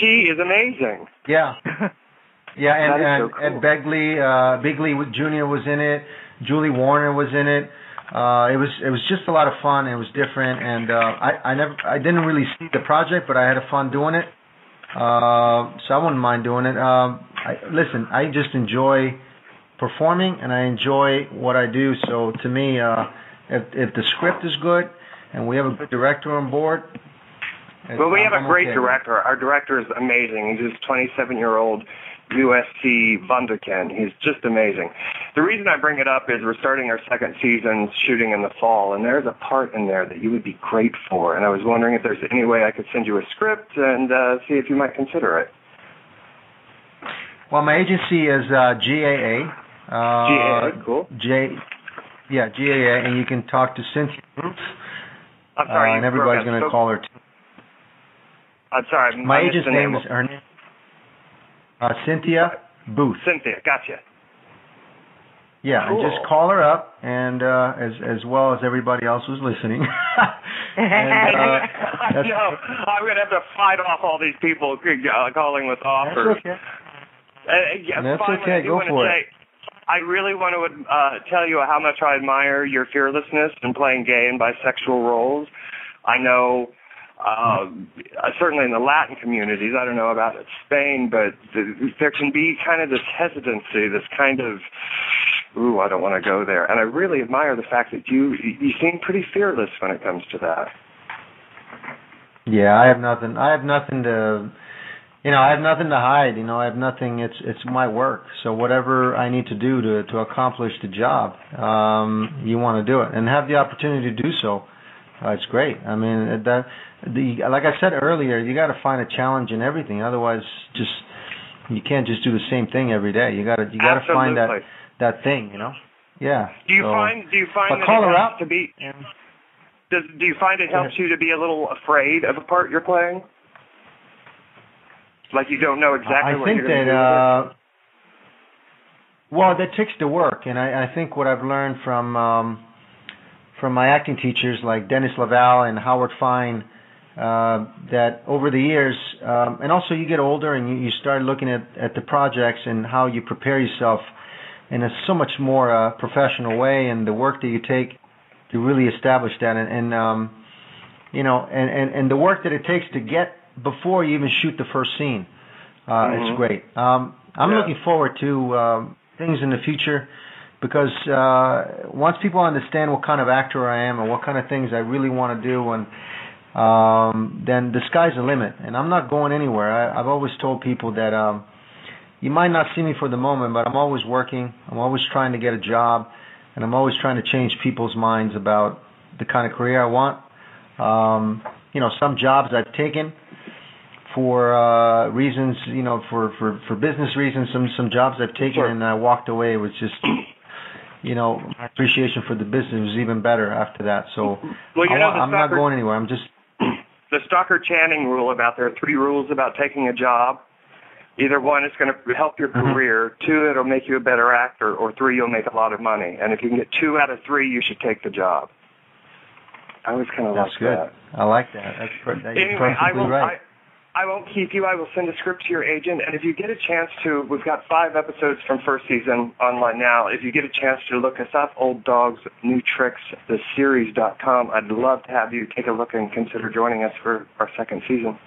S5: She is amazing.
S4: Yeah. Yeah, and, and
S5: so cool.
S4: Ed Begley, uh, Begley Jr. was in it. Julie Warner was in it. Uh, it was it was just a lot of fun. It was different, and uh, I I never I didn't really see the project, but I had a fun doing it. Uh, so I wouldn't mind doing it. Um, I, listen, I just enjoy performing, and I enjoy what I do. So to me, uh, if if the script is good and we have a good director on board,
S5: Well, we have
S4: I'm
S5: a great
S4: okay.
S5: director. Our director is amazing. He's this 27 year old USC wunderkind. He's just amazing. The reason I bring it up is we're starting our second season shooting in the fall, and there's a part in there that you would be great for. And I was wondering if there's any way I could send you a script and uh, see if you might consider it.
S4: Well, my agency is uh, GAA. Uh,
S5: GAA, cool.
S4: J, yeah, GAA, and you can talk to Cynthia Ruth,
S5: I'm sorry,
S4: uh, and everybody's going to
S5: so-
S4: call her. Too.
S5: I'm sorry.
S4: My
S5: I missed
S4: agent's name is name, uh, Cynthia Booth.
S5: Cynthia. Gotcha.
S4: Yeah, and just call her up, and uh, as as well as everybody else who's listening. and, uh, that's,
S5: no, I'm going to have to fight off all these people calling with offers.
S4: that's okay.
S5: Uh, yeah,
S4: That's
S5: finally,
S4: okay, go for
S5: say,
S4: it.
S5: I really want to uh, tell you how much I admire your fearlessness in playing gay and bisexual roles. I know, uh, certainly in the Latin communities, I don't know about Spain, but th- there can be kind of this hesitancy, this kind of, ooh, I don't want to go there. And I really admire the fact that you you seem pretty fearless when it comes to that.
S4: Yeah, I have nothing. I have nothing to, you know, I have nothing to hide. You know, I have nothing. It's it's my work. So whatever I need to do to to accomplish the job, um, you want to do it and have the opportunity to do so. Uh, it's great. I mean, that the like I said earlier, you got to find a challenge in everything. Otherwise, just you can't just do the same thing every day. You got to you got to find that that thing. You know. Yeah.
S5: Do you
S4: so,
S5: find do you find that
S4: call
S5: it
S4: her up.
S5: to be
S4: and-
S5: Does, do you find it helps you to be a little afraid of a part you're playing? Like you don't know exactly
S4: I
S5: what
S4: think
S5: you're going to
S4: that uh well that takes the work and I, I think what I've learned from um from my acting teachers like Dennis Laval and Howard Fine uh that over the years um and also you get older and you, you start looking at at the projects and how you prepare yourself in a so much more uh professional way and the work that you take to really establish that and, and um you know and, and and the work that it takes to get before you even shoot the first scene. Uh
S5: Mhm.
S4: it's great. Um i'm
S5: Yeah.
S4: looking forward to um things in the future because uh once people understand what kind of actor i am and what kind of things i really want to do and um then the sky's the limit. And i'm not going anywhere. I, i've always told people that um you might not see me for the moment but i'm always working. I'm always trying to get a job and i'm always trying to change people's minds about the kind of career i want. Um you know some jobs i've taken for uh reasons you know for for for business reasons some some jobs i've taken
S5: Sure.
S4: and i walked away it was just you know my appreciation for the business was even better after that so
S5: well, you know, I,
S4: am not going anywhere i'm just
S5: the Stockard Channing rule about there are three rules about taking a job. Either one, it's going to help your
S4: Mhm.
S5: career. Two, it'll make you a better actor. Or three, you'll make a lot of money. And if you can get two out of three, you should take the job. I was kind of
S4: that's
S5: like
S4: good
S5: that.
S4: i like that that's that's
S5: Anyway, I will.
S4: right
S5: I won't keep you. I will send a script to your agent, and if you get a chance to, we've got five episodes from first season online now. If you get a chance to look us up, Old Dogs New Tricks, the series.com, I'd love to have you take a look and consider joining us for our second season.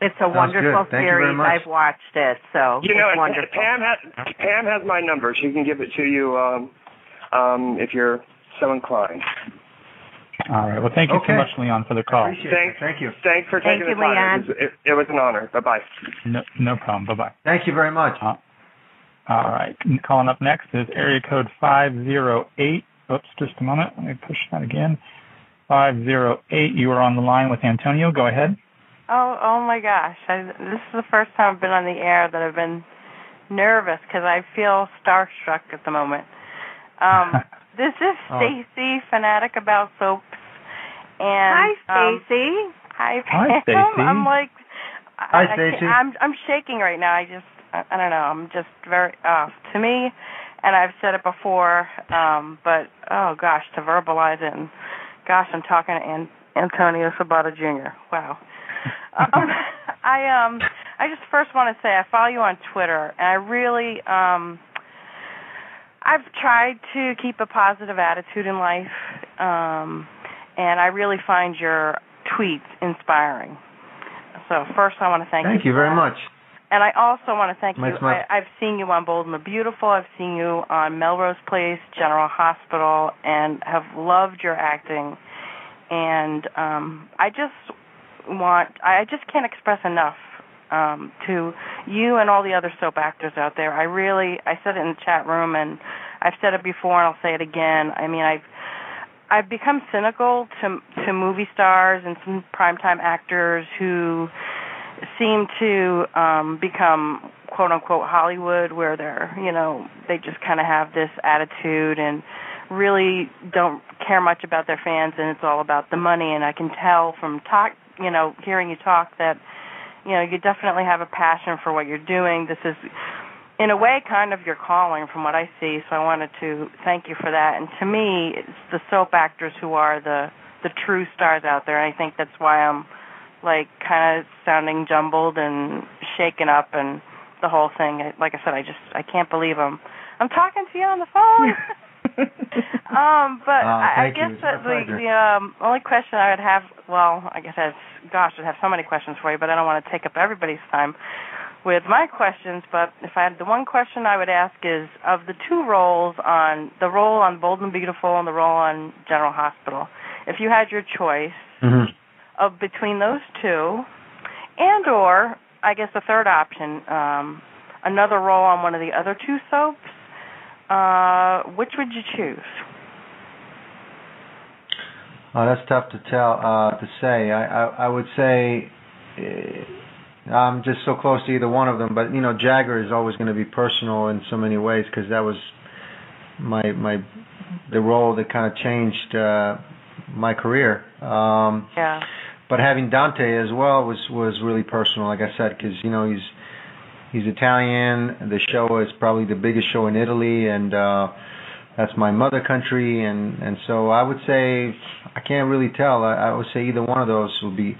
S3: It's a wonderful
S4: good. Thank you very
S3: series.
S4: much.
S3: I've watched it, so
S5: You know,
S3: it's wonderful.
S5: Pam has Pam has my number. She can give it to you um, um, if you're so inclined.
S2: All right. Well, thank you
S4: Okay.
S2: so much, Leon, for the call.
S4: Appreciate
S5: Thanks.
S4: it. Thank you.
S5: Thanks for
S3: Thank
S5: taking
S3: you,
S5: the time.
S3: Leon.
S5: It, was, it, it was an honor. Bye bye.
S2: No, no problem. Bye bye.
S4: Thank you very much.
S2: All right. Calling up next is area code 508. Oops, just a moment. Let me push that again. 508. You are on the line with Antonio. Go ahead.
S6: Oh, oh my gosh! I, this is the first time I've been on the air that I've been nervous because I feel starstruck at the moment. Um, this is
S4: Oh.
S6: Stacy, fanatic about soaps,
S3: Hi,
S6: and um,
S3: Stacy.
S6: hi,
S2: Hi,
S6: Pam.
S2: Stacy.
S6: I'm like,
S4: Hi,
S6: I can't-
S4: Stacy.
S6: I'm I'm shaking right now. I just, I, I don't know. I'm just very uh, to me, and I've said it before, um, but oh gosh, to verbalize it, and gosh, I'm talking to An- Antonio Sabato Jr. Wow. um, I um I just first want to say I follow you on Twitter and I really um I've tried to keep a positive attitude in life um and I really find your tweets inspiring. So first I want to thank,
S4: Thank
S6: you.
S4: Thank
S6: you
S4: very
S6: that.
S4: much.
S6: And I also want to thank
S4: My-
S6: you.
S4: my-
S6: I, I've seen you on Bold and the Beautiful. I've seen you on Melrose Place, General Hospital, and have loved your acting. And um, I just want, I just can't express enough um, to you and all the other soap actors out there. I really, I said it in the chat room, and I've said it before, and I'll say it again. I mean, I've I've become cynical to to movie stars and some primetime actors who seem to um become quote unquote Hollywood where they're you know they just kind of have this attitude and really don't care much about their fans and it's all about the money and I can tell from talk you know hearing you talk that you know you definitely have a passion for what you're doing this is in a way kind of your calling from what I see so I wanted to thank you for that and to me it's the soap actors who are the the true stars out there and I think that's why I'm like kind of sounding jumbled and shaken up and the whole thing. Like I said, I just I can't believe I'm I'm talking to you on the phone. um, but
S4: Oh,
S6: I, I
S4: you.
S6: guess that the the um, only question I would have, well, I guess I gosh, I'd have so many questions for you, but I don't want to take up everybody's time with my questions. But if I had the one question I would ask is of the two roles on the role on Bold and Beautiful and the role on General Hospital, if you had your choice
S4: hmm
S6: of between those two, and or I guess the third option, um, another role on one of the other two soaps. Uh, which would you choose?
S4: Oh, that's tough to tell uh, to say. I, I I would say uh, I'm just so close to either one of them. But you know, Jagger is always going to be personal in so many ways because that was my my the role that kind of changed uh, my career. Um,
S6: Yeah.
S4: but having Dante as well was was really personal. Like I said, because you know he's he's Italian. The show is probably the biggest show in Italy, and uh, that's my mother country. And and so I would say I can't really tell. I, I would say either one of those would be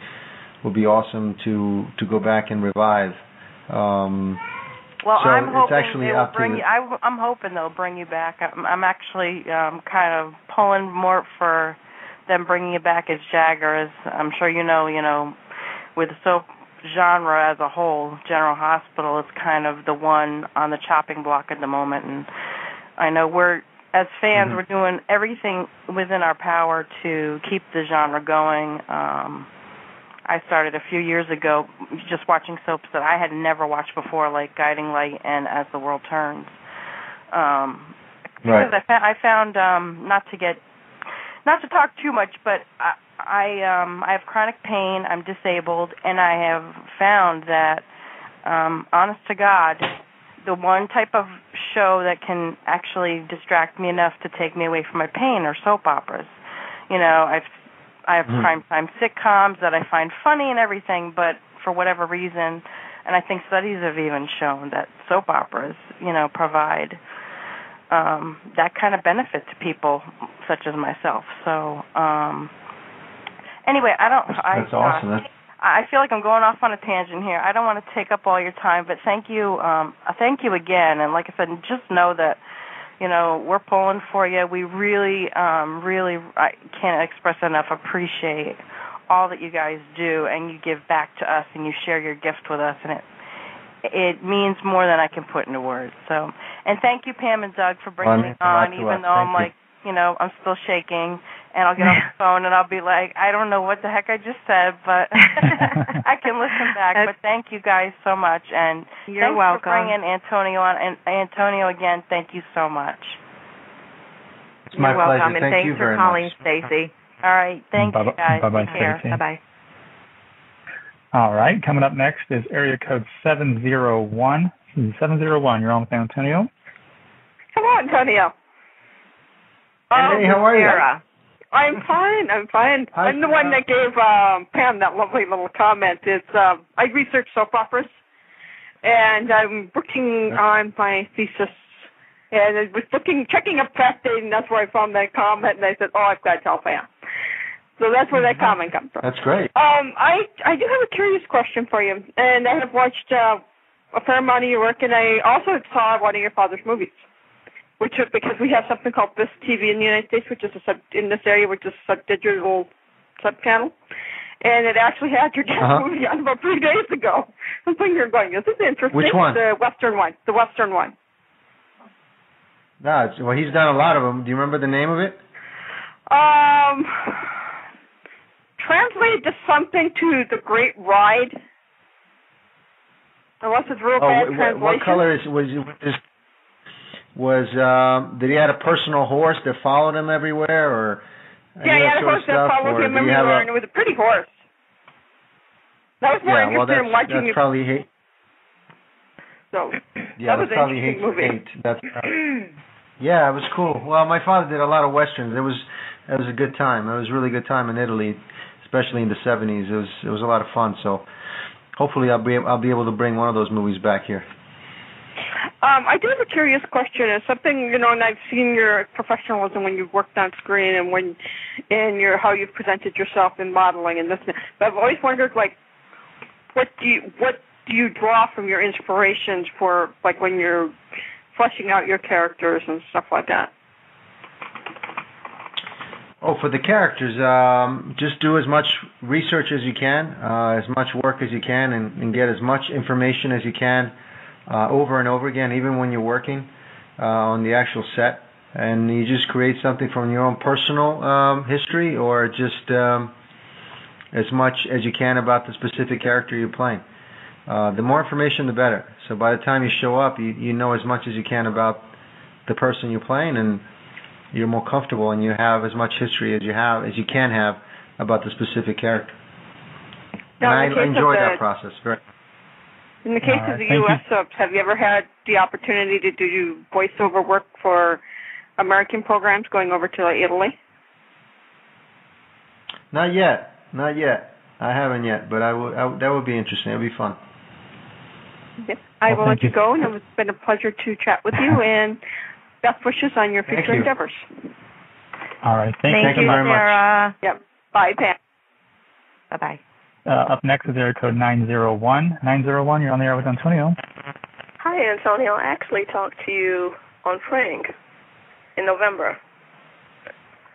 S4: would be awesome to to go back and revive. Um,
S6: Well,
S4: So
S6: I'm
S4: it's
S6: hoping
S4: actually
S6: they will bring you. I, I'm hoping they'll bring you back. I'm, I'm actually um, kind of pulling more for them bringing you back as Jagger. As I'm sure you know, you know, with the soap genre as a whole, General Hospital is kind of the one on the chopping block at the moment, and I know we're as fans
S4: Mhm.
S6: we're doing everything within our power to keep the genre going. Um, I started a few years ago just watching soaps that I had never watched before, like Guiding Light and As the World Turns. Um,
S4: Right.
S6: because I found, I found um, not to get, not to talk too much, but I, I um, I have chronic pain. I'm disabled, and I have found that, um, honest to God, the one type of show that can actually distract me enough to take me away from my pain are soap operas. You know, I've I have
S4: Mhm.
S6: primetime sitcoms that I find funny and everything, but for whatever reason, and I think studies have even shown that soap operas, you know, provide um, that kind of benefit to people such as myself. So, um, anyway, I don't. I,
S4: that's awesome.
S6: uh, I feel like I'm going off on a tangent here. I don't want to take up all your time, but thank you, um, thank you again. And like I said, just know that you know we're pulling for you. We really, um, really, I can't express enough appreciate all that you guys do, and you give back to us, and you share your gift with us, and it it means more than I can put into words. So, and thank you, Pam and Doug, for bringing me on, even though I'm like, you know, I'm still shaking and I'll get on the phone and I'll be like, I don't know what the heck I just said, but I can listen back. but thank you guys so much, and
S3: you're
S6: thanks
S3: welcome.
S6: for bringing Antonio on. And Antonio, again, thank you so much.
S4: It's my
S3: you're welcome,
S4: pleasure.
S3: and
S4: thank
S3: thanks
S4: you
S3: for
S4: very
S3: calling,
S4: much.
S3: Stacy.
S6: All right, thank
S2: Bye-bye-
S6: you guys.
S2: bye-bye,
S6: Take care.
S2: Stacy.
S3: Bye bye.
S2: All right. Coming up next is area code 701. 701. You're on with Antonio.
S7: Hello, Antonio.
S4: Hey, how are you?
S3: Sarah.
S7: I'm fine. I'm fine.
S4: Hi,
S7: I'm the one that gave um, Pam that lovely little comment. It's um, I research soap operas, and I'm working on my thesis. And I was looking, checking up fact date, and that's where I found that comment. And I said, "Oh, I've got to tell Pam." So that's where that comment comes from.
S4: That's great.
S7: Um, I I do have a curious question for you, and I have watched uh, a fair amount of your work, and I also saw one of your father's movies, which is because we have something called This TV in the United States, which is a sub in this area, which is a digital sub channel, and it actually had your dad's
S4: Uh-huh.
S7: movie on about three days ago. I'm thinking you're going, this is interesting.
S4: Which one?
S7: The Western one. The Western one.
S4: No, it's, well, he's done a lot of them. Do you remember the name of it?
S7: Um, translated to something to the Great Ride. Unless it's real
S4: Oh,
S7: bad
S4: wh- wh-
S7: translation.
S4: what color is was it? Was, was um, did he have a personal horse that followed him everywhere, or
S7: Yeah, he had a horse that followed him
S4: you
S7: everywhere,
S4: a-
S7: and it was a pretty horse. That was more
S4: yeah, well,
S7: interested
S4: that's,
S7: in watching
S4: that's
S7: it.
S4: probably hate.
S7: So,
S4: Yeah,
S7: That was
S4: probably hate.
S7: movie.
S4: hate. That's probably, yeah, it was cool. Well, my father did a lot of westerns. It was it was a good time. It was a really good time in Italy, especially in the '70s. It was it was a lot of fun. So hopefully I'll be I'll be able to bring one of those movies back here.
S7: um, I do have a curious question. It's something you know, and I've seen your professionalism when you've worked on screen and when, and your how you've presented yourself in modeling and this. But I've always wondered, like, what do you what do you draw from your inspirations for, like, when you're fleshing out your characters and stuff like that?
S4: Oh, for the characters, um, just do as much research as you can, uh, as much work as you can, and, and get as much information as you can uh, over and over again, even when you're working uh, on the actual set. And you just create something from your own personal um, history, or just um, as much as you can about the specific character you're playing. Uh, the more information, the better. So by the time you show up, you, you know as much as you can about the person you're playing, and you're more comfortable and you have as much history as you have as you can have about the specific character.
S7: Now,
S4: and I enjoy
S7: the-
S4: that process very.
S7: In the case
S2: All
S7: of the
S2: right, thank
S7: U.S. have you ever had the opportunity to do voiceover work for American programs going over to Italy?
S4: Not yet, not yet. I haven't yet, but I would. That would be interesting. It'd be fun.
S7: Yes. I
S2: Well,
S7: will let you
S2: you.
S7: go, and it's been a pleasure to chat with you, and best wishes on your future
S4: you.
S7: endeavors.
S2: All right. Thank,
S3: Thank,
S4: Thank
S3: you,
S4: you very much.
S3: Sarah.
S7: Yep. Bye, Pam.
S3: Bye bye.
S2: Uh, up next is area code 901. 901, you're on the air with Antonio.
S8: Hi, Antonio. I actually talked to you on Frank in November.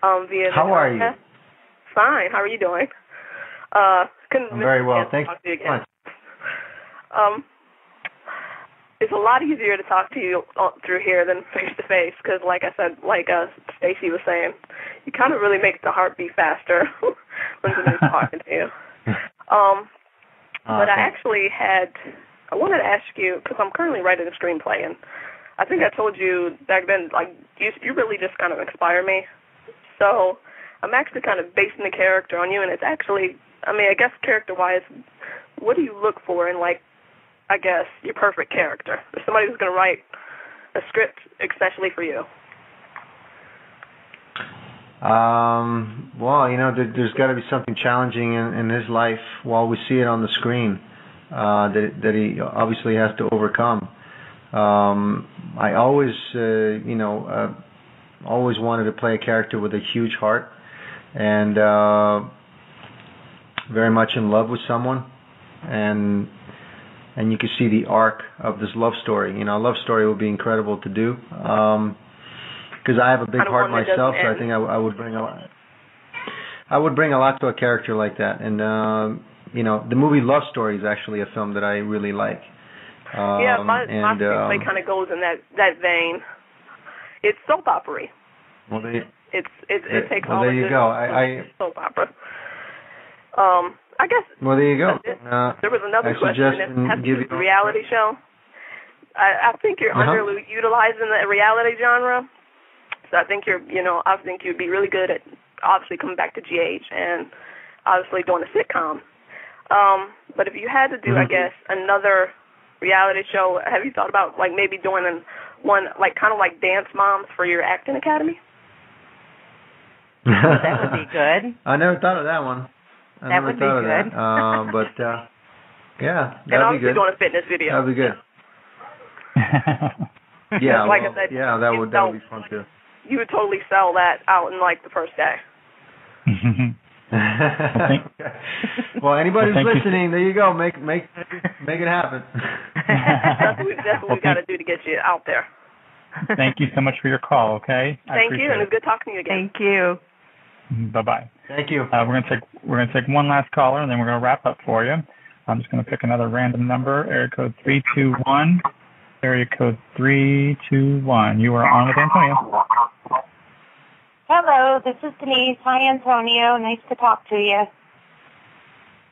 S8: Um, via the
S4: How are you?
S8: Fine. How are you doing? Uh,
S4: I'm very well.
S8: chance to
S4: Thank
S8: talk
S4: you
S8: to
S4: so much.
S8: Um, it's a lot easier to talk to you uh, through here than face to face because, like I said, like uh, Stacy was saying, you kind of really make the heart beat faster when somebody's talking to you. Um, but I actually had, I wanted to ask you because I'm currently writing a screenplay, and I think I told you back then, like you, you really just kind of inspire me. So I'm actually kind of basing the character on you, and it's actually, I mean, I guess character-wise, what do you look for in like, I guess your perfect character? Somebody who's going to write a script especially for you.
S4: Um, well, you know, there, there's got to be something challenging in, in his life while we see it on the screen uh, that that he obviously has to overcome. Um, I always, uh, you know, uh, always wanted to play a character with a huge heart, and uh, very much in love with someone, and and you can see the arc of this love story. You know, a love story would be incredible to do. Um, because I have a big heart myself, so I think I, I would bring a lot. I would bring a lot to a character like that, and um, you know, the movie Love Story is actually a film that I really like. Um,
S8: yeah, my my screenplay
S4: um,
S8: kind of goes in that that vein. It's soap opera.
S4: well, they,
S8: It's it it
S4: There-
S8: takes
S4: well,
S8: all
S4: there
S8: the
S4: you go. I- I-
S8: soap opera. Um, I guess
S4: well, there you go. Uh,
S8: there was another
S4: I
S8: question
S4: suggest
S8: that
S4: and
S8: has to
S4: give
S8: do with
S4: you-
S8: the reality show. I, I think you're
S4: Uh-huh.
S8: underutilizing the reality genre. So I think you're, you know, I think you'd be really good at obviously coming back to GH and obviously doing a sitcom. Um, but if you had to do, I
S4: Mhm.
S8: guess, another reality show, have you thought about like maybe doing an, one like kind of like Dance Moms for your acting academy?
S3: That would be good.
S4: I never thought of that one. I
S3: That
S4: never
S3: would be
S4: thought of
S3: good.
S4: that. Uh, but uh, yeah,
S8: and
S4: that'd be good.
S8: doing a fitness video.
S4: That'd be good. Yeah,
S8: Like I said,
S4: yeah, that
S8: you
S4: would that would be fun too.
S8: You would totally sell that out in like the first day.
S2: thank-
S4: well, anybody
S2: Well,
S4: who's
S2: thank you.
S4: listening, there you go. Make make make it happen.
S8: That's what we, that's what
S2: Well,
S8: we got to do to get you out there.
S2: Thank you so much for your call. Okay. I
S8: Thank you,
S2: appreciate
S8: and it's good talking to you again.
S3: Thank you.
S2: It. Bye bye.
S4: Thank you.
S2: Uh, we're gonna take we're gonna take one last caller and then we're gonna wrap up for you. I'm just gonna pick another random number, area code three two one, area code three two one. You are on with Antonio.
S9: Hello, this is Denise. Hi, Antonio. Nice to talk to you.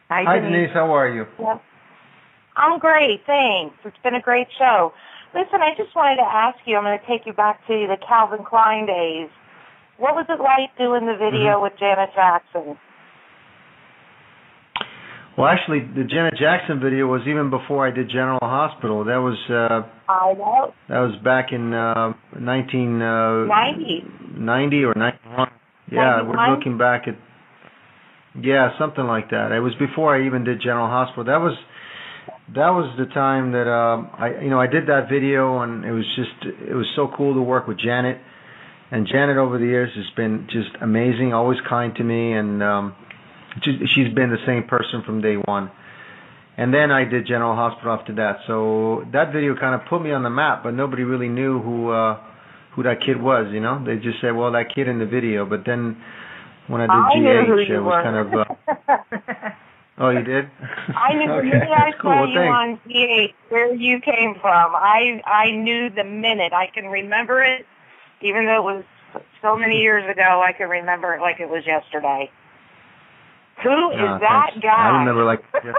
S3: Hi,
S4: Hi,
S3: Denise.
S4: Denise. How are you?
S9: I'm great, thanks. It's been a great show. Listen, I just wanted to ask you, I'm going to take you back to the Calvin Klein days. What was it like doing the video
S4: Mm-hmm.
S9: with Janet Jackson?
S4: Well, actually, the Janet Jackson video was even before I did General Hospital. That was uh,
S9: I know.
S4: that was back in uh, 19 uh,
S9: 90.
S4: 90 or 91. Yeah,
S9: 91?
S4: we're looking back at yeah, something like that. It was before I even did General Hospital. That was that was the time that um I you know, I did that video and it was just it was so cool to work with Janet. And Janet over the years has been just amazing, always kind to me and um she's been the same person from day one. And then I did General Hospital after that. So that video kind of put me on the map, but nobody really knew who uh who that kid was, you know? They just said, "Well, that kid in the video." But then when I did
S9: I
S4: GH, it was
S9: were.
S4: kind of uh, Oh, you did?
S9: I knew
S4: okay.
S9: the minute I
S4: cool.
S9: saw
S4: Well,
S9: you
S4: thanks.
S9: on GH where you came from. I I knew the minute. I can remember it, even though it was so many years ago. I can remember it like it was yesterday. Who is that
S4: thanks.
S9: guy?
S4: I remember like yeah,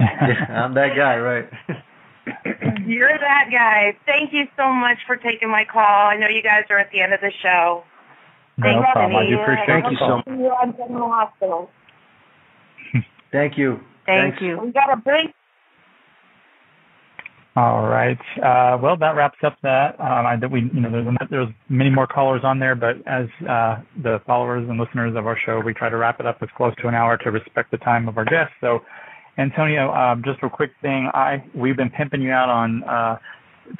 S4: yeah, I'm that guy, right?
S9: You're that guy. Thank you so much for taking my call. I know you guys are at the end of the show.
S2: No
S9: Thank
S2: problem. I do
S9: you.
S2: appreciate
S4: Thank you
S2: call.
S4: so
S9: See you on General Hospital.
S4: Thank you.
S3: Thank
S4: Thanks.
S3: you.
S9: We got a big
S2: All right. Uh, well, that wraps up that. Um, I, that we, you know, there's, there's many more callers on there, but as uh, the followers and listeners of our show, we try to wrap it up as close to an hour to respect the time of our guests. So, Antonio, um, just a quick thing. I we've been pimping you out on uh,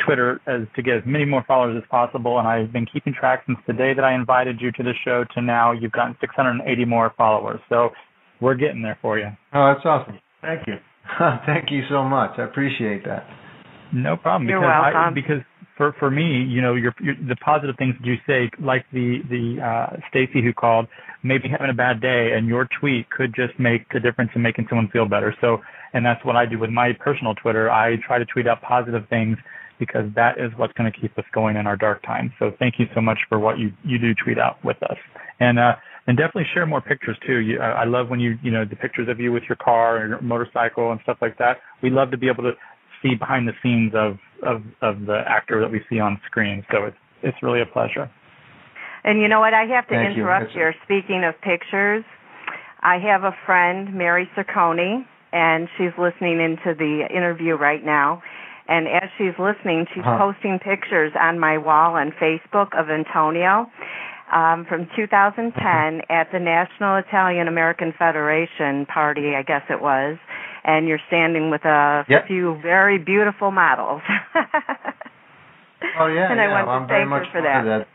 S2: Twitter as to get as many more followers as possible, and I've been keeping track since the day that I invited you to the show to now. You've gotten 680 more followers. So, we're getting there for you.
S4: Oh, that's awesome. Thank you. Thank you so much. I appreciate that.
S2: No problem.
S3: You're
S2: because I,
S3: welcome.
S2: because for for me, you know, your, your the positive things that you say, like the the uh, Stacy who called, maybe having a bad day, and your tweet could just make a difference in making someone feel better. So, and that's what I do with my personal Twitter. I try to tweet out positive things because that is what's going to keep us going in our dark times. So, thank you so much for what you you do tweet out with us, and uh, and definitely share more pictures too. You, I I love when you you know the pictures of you with your car or your motorcycle and stuff like that. We love to be able to see behind the scenes of, of, of the actor that we see on screen. So it's, it's really a pleasure.
S3: And you know what? I have to
S4: Thank you.
S3: interrupt
S4: That's-
S3: here. Speaking of pictures, I have a friend, Mary Ciccone, and she's listening into the interview right now. And as she's listening, she's
S4: Uh-huh.
S3: posting pictures on my wall on Facebook of Antonio um, from 2010 at the National Italian American Federation party, I guess it was. And you're standing with a
S4: Yep.
S3: few very beautiful models.
S4: Oh yeah,
S3: And I
S4: yeah.
S3: want to
S4: I'm very
S3: thank her
S4: much
S3: for
S4: of
S3: that.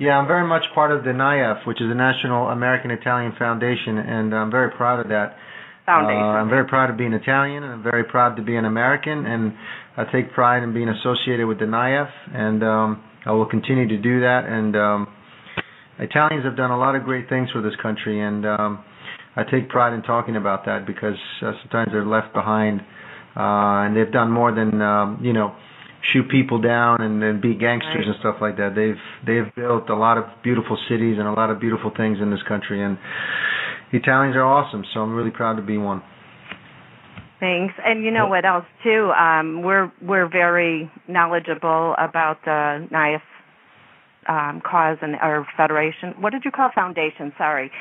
S4: Yeah, I'm very much part of the NIAF, which is the National American Italian Foundation, and I'm very proud of that.
S3: Foundation.
S4: Uh, I'm very proud of being Italian, and I'm very proud to be an American, and I take pride in being associated with the NIAF, and um, I will continue to do that. And um, Italians have done a lot of great things for this country, and um, I take pride in talking about that because uh, sometimes they're left behind, uh, and they've done more than um, you know shoot people down and, and be gangsters
S3: Right.
S4: and stuff like that. They've they've built a lot of beautiful cities and a lot of beautiful things in this country, and Italians are awesome. So I'm really proud to be one.
S3: Thanks. And you know what else too? Um, we're we're very knowledgeable about the NIAF um, cause and or federation. What did you call foundation? Sorry.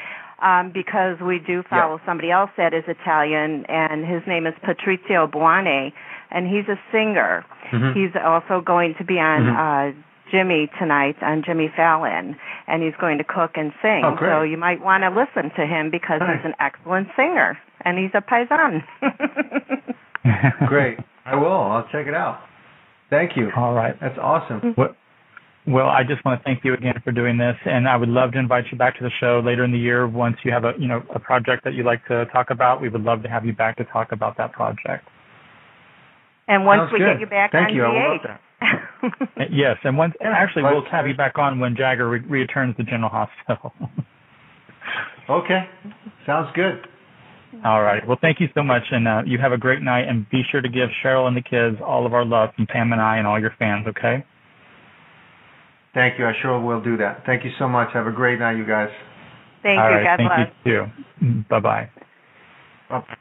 S3: Um, because we do follow somebody else that is Italian, and his name is Patrizio Buanne, and he's a singer.
S4: Mhm.
S3: He's also going to be on
S4: Mhm.
S3: uh, Jimmy tonight on Jimmy Fallon, and he's going to cook and sing.
S4: Oh, great.
S3: so you might want to listen to him because
S4: Nice.
S3: he's an excellent singer, and he's a paisan.
S4: Great. I will. I'll check it out. Thank you.
S2: All right.
S4: That's awesome. Mm-hmm.
S2: Well, well, I just want to thank you again for doing this, and I would love to invite you back to the show later in the year once you have a you know a project that you'd like to talk about. We would love to have you back to talk about that project.
S3: And once
S4: Sounds
S3: we
S4: good.
S3: get you back
S4: Thank
S3: on
S4: you. I will
S3: VH.
S4: Love that.
S2: Yes, and once and actually we'll have you back on when Jagger re- returns to General Hospital.
S4: Okay. Sounds good.
S2: all right. Well, thank you so much, and uh, you have a great night. And be sure to give Cheryl and the kids all of our love from Pam and I and all your fans. Okay.
S4: Thank you. I sure will do that. Thank you so much. Have a great night, you guys.
S3: Thank
S2: All
S3: you.
S2: right,
S3: God
S2: thank
S3: bless.
S2: you too. Bye bye.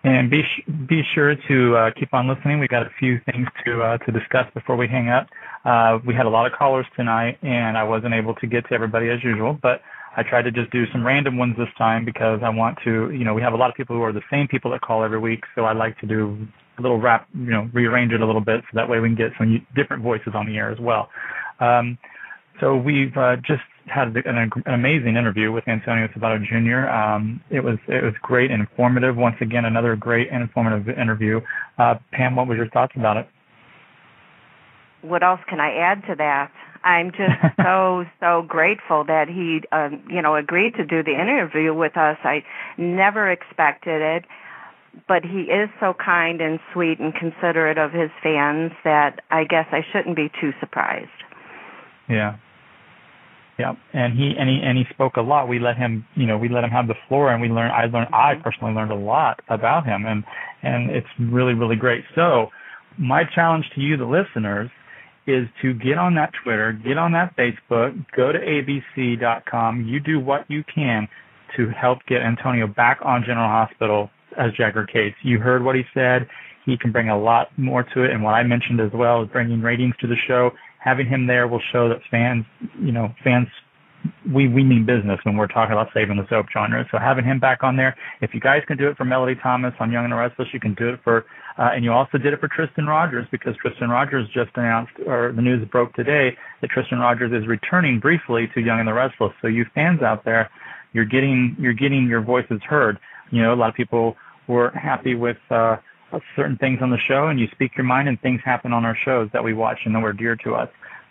S2: And be be sure to uh, keep on listening. We got a few things to uh, to discuss before we hang up. Uh, we had a lot of callers tonight, and I wasn't able to get to everybody as usual, but I tried to just do some random ones this time because I want to. You know, we have a lot of people who are the same people that call every week, so I like to do a little wrap. You know, rearrange it a little bit so that way we can get some different voices on the air as well. Um, so we've uh, just had an, an amazing interview with Antonio Sabato Jr. Um, it was it was great and informative. Once again, another great and informative interview. Uh, Pam, what was your thoughts about it?
S3: What else can I add to that? I'm just so so grateful that he, um, you know, agreed to do the interview with us. I never expected it, but he is so kind and sweet and considerate of his fans that I guess I shouldn't be too surprised.
S2: Yeah. Yeah, and he and he and he spoke a lot. We let him, you know, we let him have the floor, and we learned. I learned. I mm-hmm. personally learned a lot about him, and and it's really really great. So, my challenge to you, the listeners, is to get on that Twitter, get on that Facebook, go to abc.com. You do what you can to help get Antonio back on General Hospital as Jagger Cates. You heard what he said. He can bring a lot more to it, and what I mentioned as well is bringing ratings to the show. Having him there will show that fans, you know, fans, we we mean business when we're talking about saving the soap genre. So having him back on there, if you guys can do it for Melody Thomas on Young and the Restless, you can do it for, uh, and you also did it for Tristan Rogers because Tristan Rogers just announced, or the news broke today that Tristan Rogers is returning briefly to Young and the Restless. So you fans out there, you're getting you're getting your voices heard. You know, a lot of people were happy with. uh certain things on the show and you speak your mind and things happen on our shows that we watch and that are dear to us.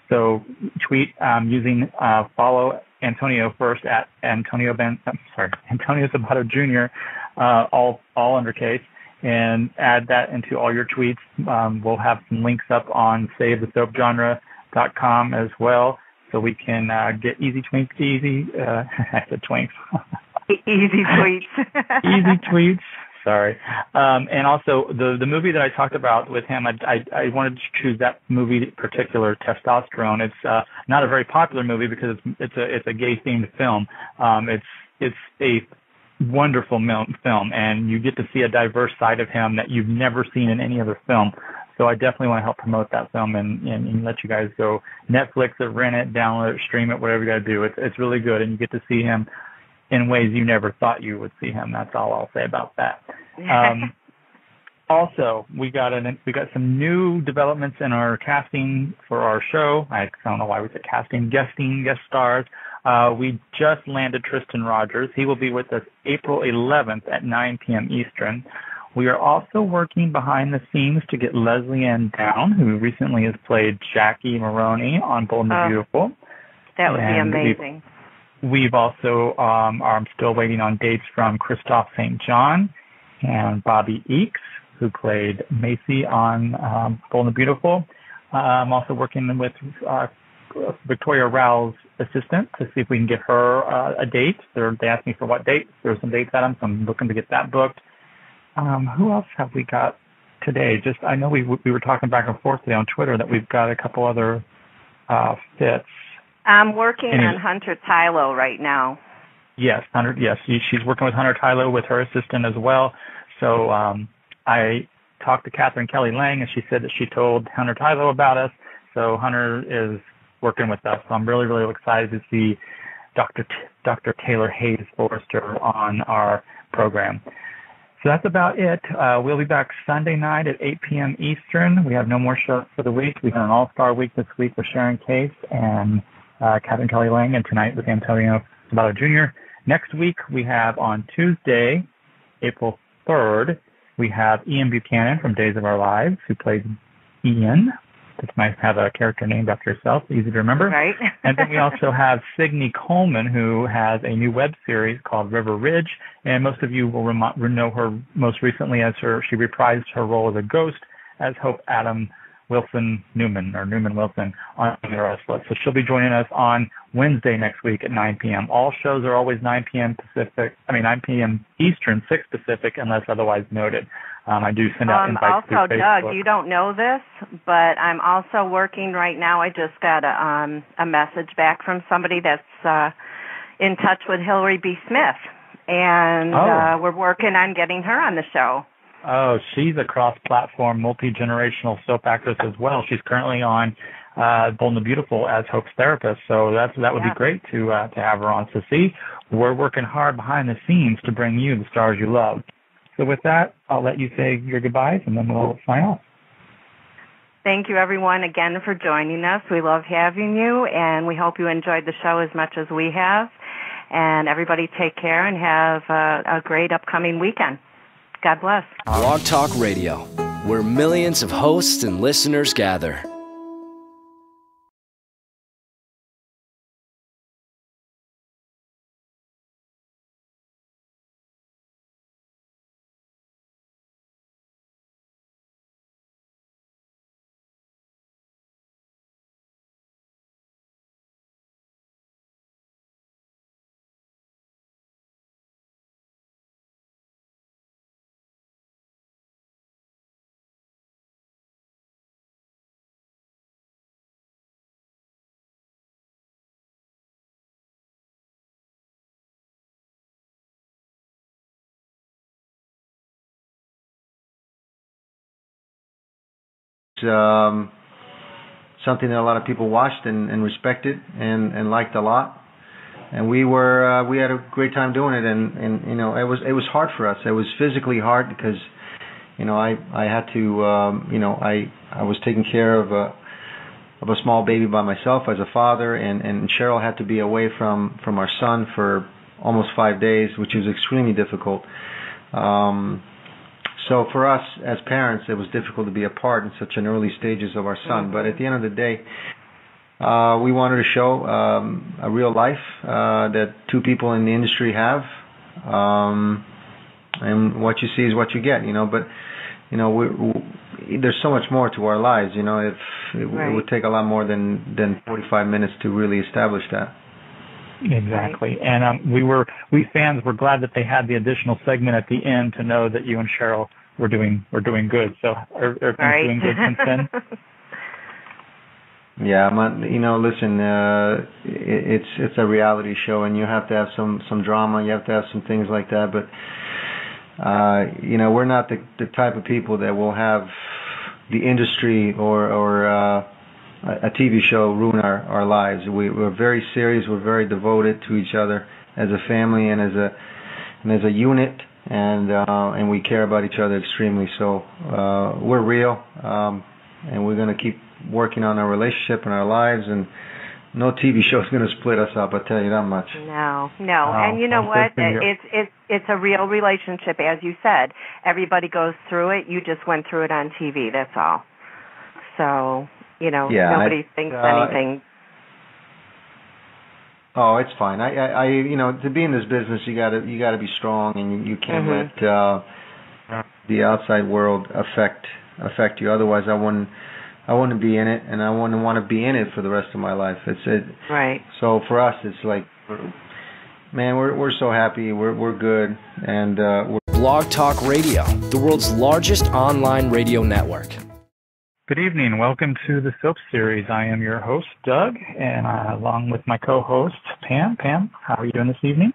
S2: So tweet um, using uh, follow Antonio first at Antonio Ben I'm sorry Antonio Sabato Jr. Uh, all all undercase and add that into all your tweets. Um, we'll have some links up on SaveTheSoapGenre.com as well, so we can uh, get easy twinks, easy uh, I said twinks.
S3: Easy tweets.
S2: easy tweets. Sorry. Um, and also the the movie that I talked about with him, I, I I wanted to choose that movie in particular, Testosterone. It's uh, not a very popular movie because it's it's a it's a gay themed film. Um, it's it's a wonderful film, and you get to see a diverse side of him that you've never seen in any other film. So I definitely want to help promote that film and, and, and let you guys go Netflix it, rent it, download it, stream it, whatever you got to do. It's it's really good, and you get to see him in ways you never thought you would see him. That's all I'll say about that. Um, also, we got an we got some new developments in our casting for our show. I don't know why we said casting, guesting, guest stars. Uh, we just landed Tristan Rogers. He will be with us April 11th at 9 p.m. Eastern. We are also working behind the scenes to get Lesley-Anne Down, who recently has played Jackie Maroney on Bold and
S3: Oh.
S2: Beautiful.
S3: That would
S2: And
S3: be amazing.
S2: We've also um, are still waiting on dates from Kristoff St. John and Bobby Eakes, who played Macy on um, Bold and Beautiful. Uh, I'm also working with uh, Victoria Rao's assistant to see if we can get her uh, a date. They're, they asked me for what date. There were some dates at them, so I'm looking to get that booked. Um, who else have we got today? Just I know we we were talking back and forth today on Twitter that we've got a couple other uh, fits.
S3: I'm working
S2: Any-
S3: on Hunter Tylo right now.
S2: Yes, Hunter. Yes, she's working with Hunter Tylo with her assistant as well. So um, I talked to Katherine Kelly Lang, and she said that she told Hunter Tylo about us. So Hunter is working with us. So I'm really, really excited to see Dr. T- Dr. Taylor Hayes Forrester on our program. So that's about it. Uh, we'll be back Sunday night at 8 p.m. Eastern. We have no more shows for the week. We had an all-star week this week with Sharon Case and uh, Katherine Kelly Lang, and tonight with Antonio Sabato Jr. Next week we have on Tuesday, April 3rd, we have Ian Buchanan from Days of Our Lives, who plays Ian. It's nice to have a character named after yourself, easy to remember.
S3: Right.
S2: and then we also have Signy Coleman, who has a new web series called River Ridge, and most of you will remo- know her most recently as her she reprised her role as a ghost as Hope Adam Wilson Newman or Newman Wilson on the Restless. So she'll be joining us on Wednesday next week at 9 p.m. All shows are always 9 p.m. Pacific. I mean 9 p.m. Eastern, 6 Pacific, unless otherwise noted. Um, I do send out
S3: Um,
S2: invites
S3: also,
S2: through
S3: Doug, you don't know this, but I'm also working right now. I just got a, um, a message back from somebody that's uh, in touch with Hillary B. Smith, and
S2: Oh.
S3: uh, we're working on getting her on the show.
S2: Oh, she's a cross-platform, multi-generational soap actress as well. She's currently on uh, Bold and the Beautiful as Hope's therapist, so that's that would
S3: Yeah.
S2: be great to uh, to have her on. So see, we're working hard behind the scenes to bring you the stars you love. So with that, I'll let you say your goodbyes, and then we'll sign off.
S3: Thank you, everyone, again for joining us. We love having you, and we hope you enjoyed the show as much as we have. And everybody, take care and have uh, a great upcoming weekend. God bless.
S1: Blog Talk Radio, where millions of hosts and listeners gather.
S4: Um, something that a lot of people watched and, and respected and, and liked a lot. And we were uh, we had a great time doing it, and, and you know it was it was hard for us. It was physically hard because you know I I had to um, you know I I was taking care of a of a small baby by myself as a father, and and Cheryl had to be away from from our son for almost five days, which was extremely difficult. Um, so for us as parents, it was difficult to be apart in such an early stages of our son. But at the end of the day, uh, we wanted to show um, a real life uh, that two people in the industry have, um, and what you see is what you get, you know. But you know, we, we, there's so much more to our lives, you know. If it,
S3: Right.
S4: it would take a lot more than than 45 minutes to really establish that.
S2: Exactly. And um, we were we fans were glad that they had the additional segment at the end to know that you and Cheryl were doing were doing good. So are, are things
S3: Right.
S2: doing good since then?
S4: Yeah, I'm not, you know, listen, uh, it, it's it's a reality show, and you have to have some some drama. You have to have some things like that. But uh, you know, we're not the the type of people that will have the industry or or uh, a TV show ruin our our lives. We, we're very serious. We're very devoted to each other as a family and as a and as a unit, and uh, and we care about each other extremely. So uh, we're real, um, and we're gonna keep working on our relationship and our lives. And no TV show is gonna split us up. I tell you that much.
S3: No, no, and you know what? It's it's it's a real relationship, as you said. Everybody goes through it. You just went through it on TV. That's all. So you know,
S4: Yeah, I-
S3: nobody thinks
S4: uh,
S3: anything.
S4: Oh, it's fine. I, I, I, you know, to be in this business, you gotta, you gotta be strong, and you, you can't
S3: Mhm.
S4: let uh, the outside world affect affect you. Otherwise, I wouldn't, I wouldn't be in it, and I wouldn't want to be in it for the rest of my life. It's it.
S3: Right.
S4: So for us, it's like, man, we're we're so happy. We're we're good, and uh, we're
S1: Blog Talk Radio, the world's largest online radio network.
S2: Good evening. Welcome to the Soap Series. I am your host, Doug, and uh, along with my co-host, Pam. Pam, how are you doing this evening?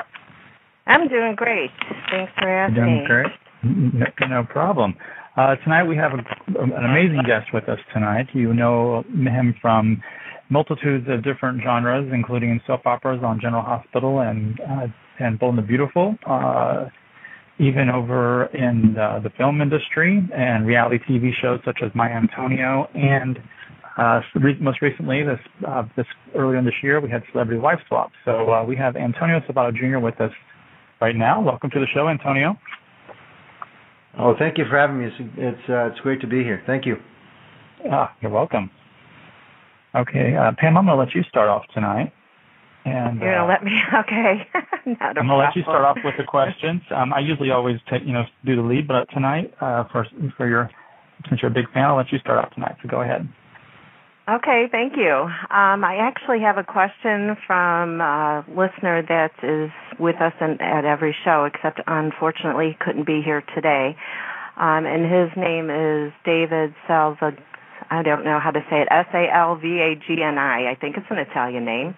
S3: I'm doing great. Thanks for
S2: You're
S3: asking.
S2: doing great. No, no problem. Uh, tonight we have a, an amazing guest with us tonight. You know him from multitudes of different genres, including soap operas on General Hospital and uh, and Bold and the Beautiful, uh, even over in uh, the film industry and reality TV shows such as My Antonio and uh, most recently, this uh, this earlier in this year, we had Celebrity Wife Swap. So uh, we have Antonio Sabato Jr. with us right now. Welcome to the show, Antonio.
S4: Oh, thank you for having me. It's it's, uh, it's great to be here. Thank you.
S2: Ah, you're welcome. Okay, uh, Pam, I'm going to let you start off tonight. And
S3: You're
S2: uh,
S3: gonna let me? Okay.
S2: I'm going to let you start off with the questions. Um, I usually always take, you know, do the lead, but tonight, uh, for for your since you're a big fan, I'll let you start off tonight. So go ahead.
S3: Okay, thank you. Um, I actually have a question from a listener that is with us in, at every show, except unfortunately couldn't be here today. Um, and his name is David Salva. I don't know how to say it. S A L V A G N I. I think it's an Italian name.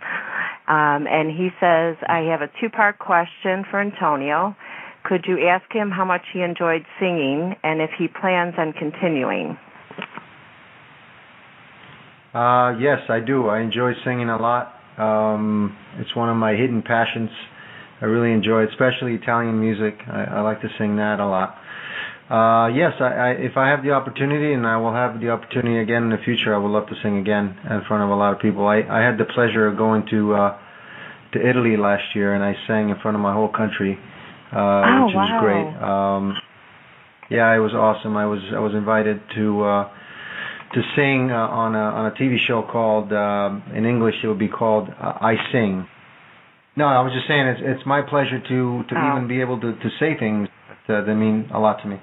S3: Um, and he says, I have a two-part question for Antonio. Could you ask him how much he enjoyed singing and if he plans on continuing?
S4: Uh, yes, I do. I enjoy singing a lot. Um, it's one of my hidden passions. I really enjoy it, especially Italian music. I, I like to sing that a lot. Uh, yes, I, I, if I have the opportunity, and I will have the opportunity again in the future, I would love to sing again in front of a lot of people. I, I had the pleasure of going to uh, to Italy last year, and I sang in front of my whole country, uh,
S3: Oh,
S4: which was great. Um, yeah, it was awesome. I was I was invited to uh, to sing uh, on a on a TV show called um in English it would be called uh, I Sing. No, I was just saying it's it's my pleasure to to
S3: Oh.
S4: even be able to to say things that, that mean a lot to me.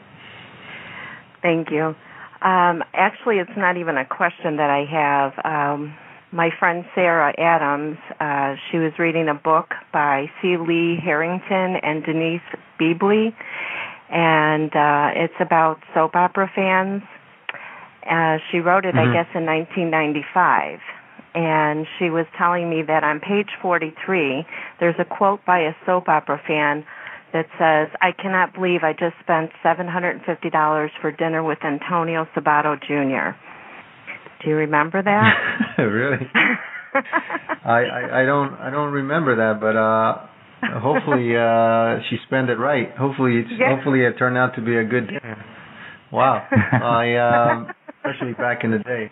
S3: Thank you. Um, actually, it's not even a question that I have. Um, my friend Sarah Adams, uh, she was reading a book by C. Lee Harrington and Denise Bielby, and uh, it's about soap opera fans. Uh, she wrote it,
S10: Mhm.
S3: I guess, in 1995. And she was telling me that on page 43, there's a quote by a soap opera fan that says, I cannot believe I just spent $750 for dinner with Antonio Sabato Jr. Do you remember that?
S4: really? I, I I don't I don't remember that, but uh hopefully uh she spent it right. Hopefully it's,
S3: Yeah.
S4: hopefully it turned out to be a good dinner. Wow. I um especially back in the day.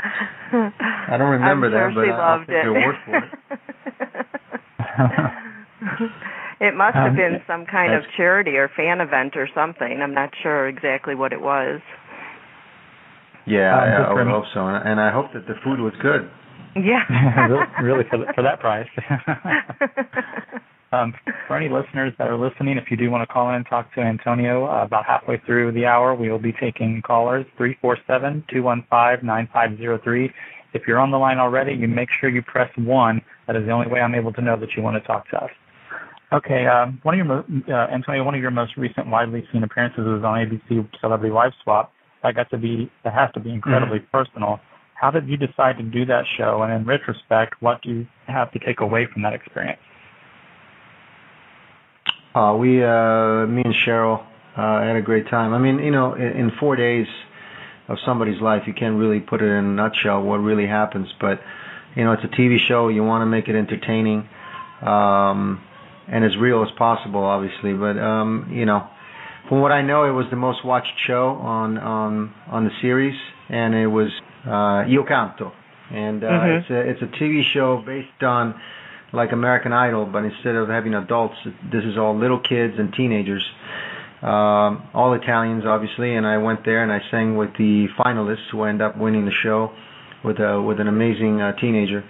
S4: I don't remember that, but I-
S3: loved
S4: take
S3: it.
S4: word for it.
S3: it must have
S4: Um,
S3: been some kind of charity or fan event or something. I'm not sure exactly what it was.
S4: Yeah,
S2: Um,
S4: I, I would hope so, and, and I hope that the food was good.
S3: Yeah.
S2: really, really for, for that price. um, for any listeners that are listening, if you do want to call in and talk to Antonio, uh, about halfway through the hour, we will be taking callers three four seven two one five nine five zero three. If you're on the line already, you make sure you press one. That is the only way I'm able to know that you want to talk to us. Okay, um, one of your uh, Antonio, one of your most recent widely seen appearances was on ABC Celebrity Wife Swap. That got to be that has to be incredibly personal. How did you decide to do that show? And in retrospect, what do you have to take away from that experience?
S4: Uh, we, uh, me and Cheryl, uh, had a great time. I mean, you know, in, in four days of somebody's life, you can't really put it in a nutshell what really happens. But, you know, it's a TV show. You want to make it entertaining, um, and as real as possible, obviously. But, um, you know, from what I know, it was the most watched show on on on the series, and it was uh, Io Canto, and uh,
S10: Mhm.
S4: it's a it's a TV show based on like American Idol, but instead of having adults, this is all little kids and teenagers, um, all Italians, obviously. And I went there and I sang with the finalists who end up winning the show with a with an amazing uh, teenager,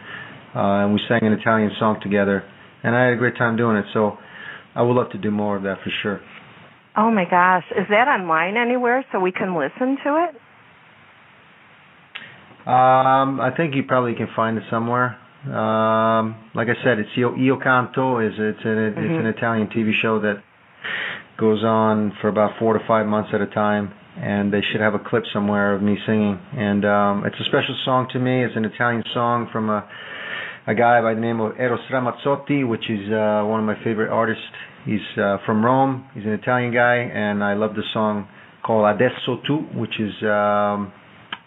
S4: uh, and we sang an Italian song together, and I had a great time doing it. So I would love to do more of that for sure.
S3: Oh my gosh, is that online anywhere so we can listen to it?
S4: Um, I think you probably can find it somewhere. Um, like I said, it's Io, Io Canto. is it's an mm-hmm. it's an Italian TV show that goes on for about four to five months at a time, and they should have a clip somewhere of me singing. And um, it's a special song to me. It's an Italian song from a a guy by the name of Eros Ramazzotti, which is uh, one of my favorite artists. He's uh, from Rome. He's an Italian guy, and I love the song called Adesso Tu, which is um,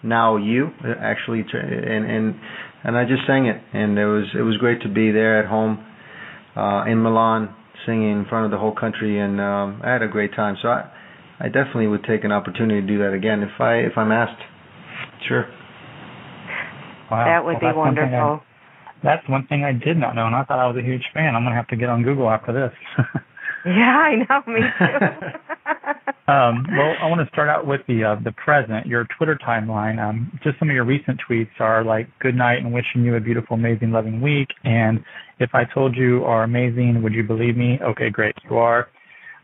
S4: now you actually and and and I just sang it and it was it was great to be there at home uh in Milan singing in front of the whole country and um I had a great time so I I definitely would take an opportunity to do that again if I if I'm asked sure
S3: wow. that would well, be wonderful
S2: that's one thing I did not know and I thought I was a huge fan I'm going to have to get on Google after this
S3: yeah I know me too
S2: Um, well, I want to start out with the uh, the present, your Twitter timeline. Um, just some of your recent tweets are like "Good night" and wishing you a beautiful, amazing, loving week. And if I told you are amazing, would you believe me? Okay, great, you are.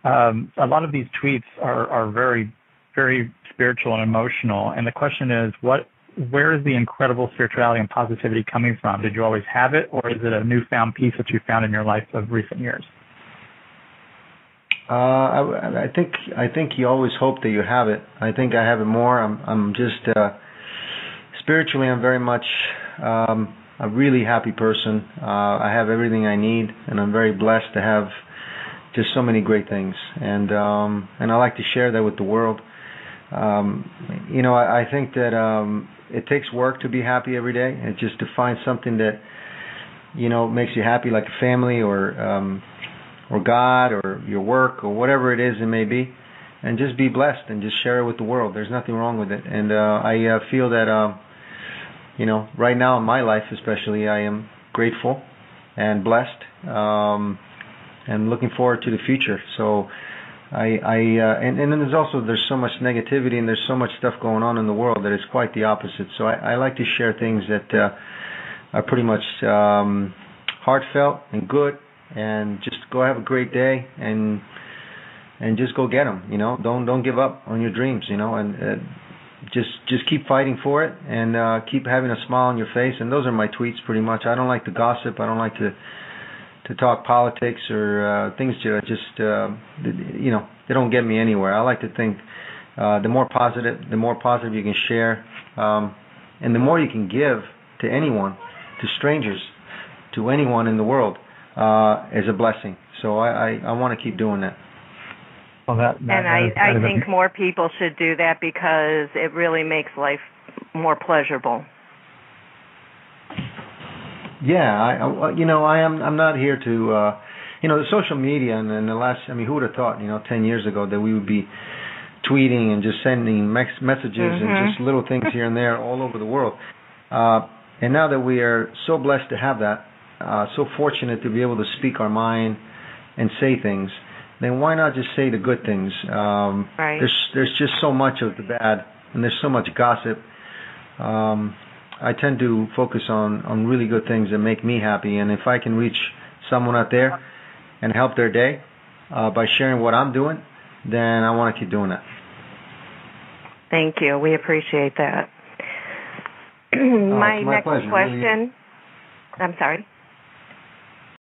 S2: Um, a lot of these tweets are are very, very spiritual and emotional. And the question is, what, where is the incredible spirituality and positivity coming from? Did you always have it, or is it a newfound piece that you found in your life of recent years?
S4: Uh, I, I think I think you always hope that you have it. I think I have it more. I'm I'm just uh, spiritually. I'm very much um, a really happy person. Uh, I have everything I need, and I'm very blessed to have just so many great things. And um, and I like to share that with the world. Um, you know, I, I think that um, it takes work to be happy every day, and just to find something that you know makes you happy, like a family or um, or God or your work or whatever it is it may be, and just be blessed and just share it with the world. There's nothing wrong with it, and uh, I uh, feel that uh, you know right now in my life especially I am grateful and blessed um, and looking forward to the future. So. I, I uh, and, and then there's also there's so much negativity and there's so much stuff going on in the world that it's quite the opposite. So I, I like to share things that uh, are pretty much um, heartfelt and good and just go have a great day and and just go get them. You know, don't don't give up on your dreams. You know, and uh, just just keep fighting for it and uh, keep having a smile on your face. And those are my tweets, pretty much. I don't like to gossip. I don't like to to talk politics or uh, things that just uh, you know they don't get me anywhere. I like to think uh, the more positive, the more positive you can share, um, and the more you can give to anyone, to strangers, to anyone in the world uh, is a blessing. So I, I, I want to keep doing that.
S2: Well, that, that
S3: and I, I think more people should do that because it really makes life more pleasurable.
S4: Yeah, I, you know, I am. I'm not here to, uh, you know, the social media and, and the last. I mean, who would have thought, you know, ten years ago that we would be tweeting and just sending mex- messages mm-hmm. and just little things here and there all over the world. Uh, and now that we are so blessed to have that, uh, so fortunate to be able to speak our mind and say things, then why not just say the good things? Um,
S3: right.
S4: There's there's just so much of the bad, and there's so much gossip. Um, I tend to focus on on really good things that make me happy, and if I can reach someone out there and help their day uh, by sharing what I'm doing, then I want to keep doing that.
S3: Thank you. We appreciate that. my,
S4: my,
S3: next
S4: pleasure.
S3: question. Really. I'm sorry.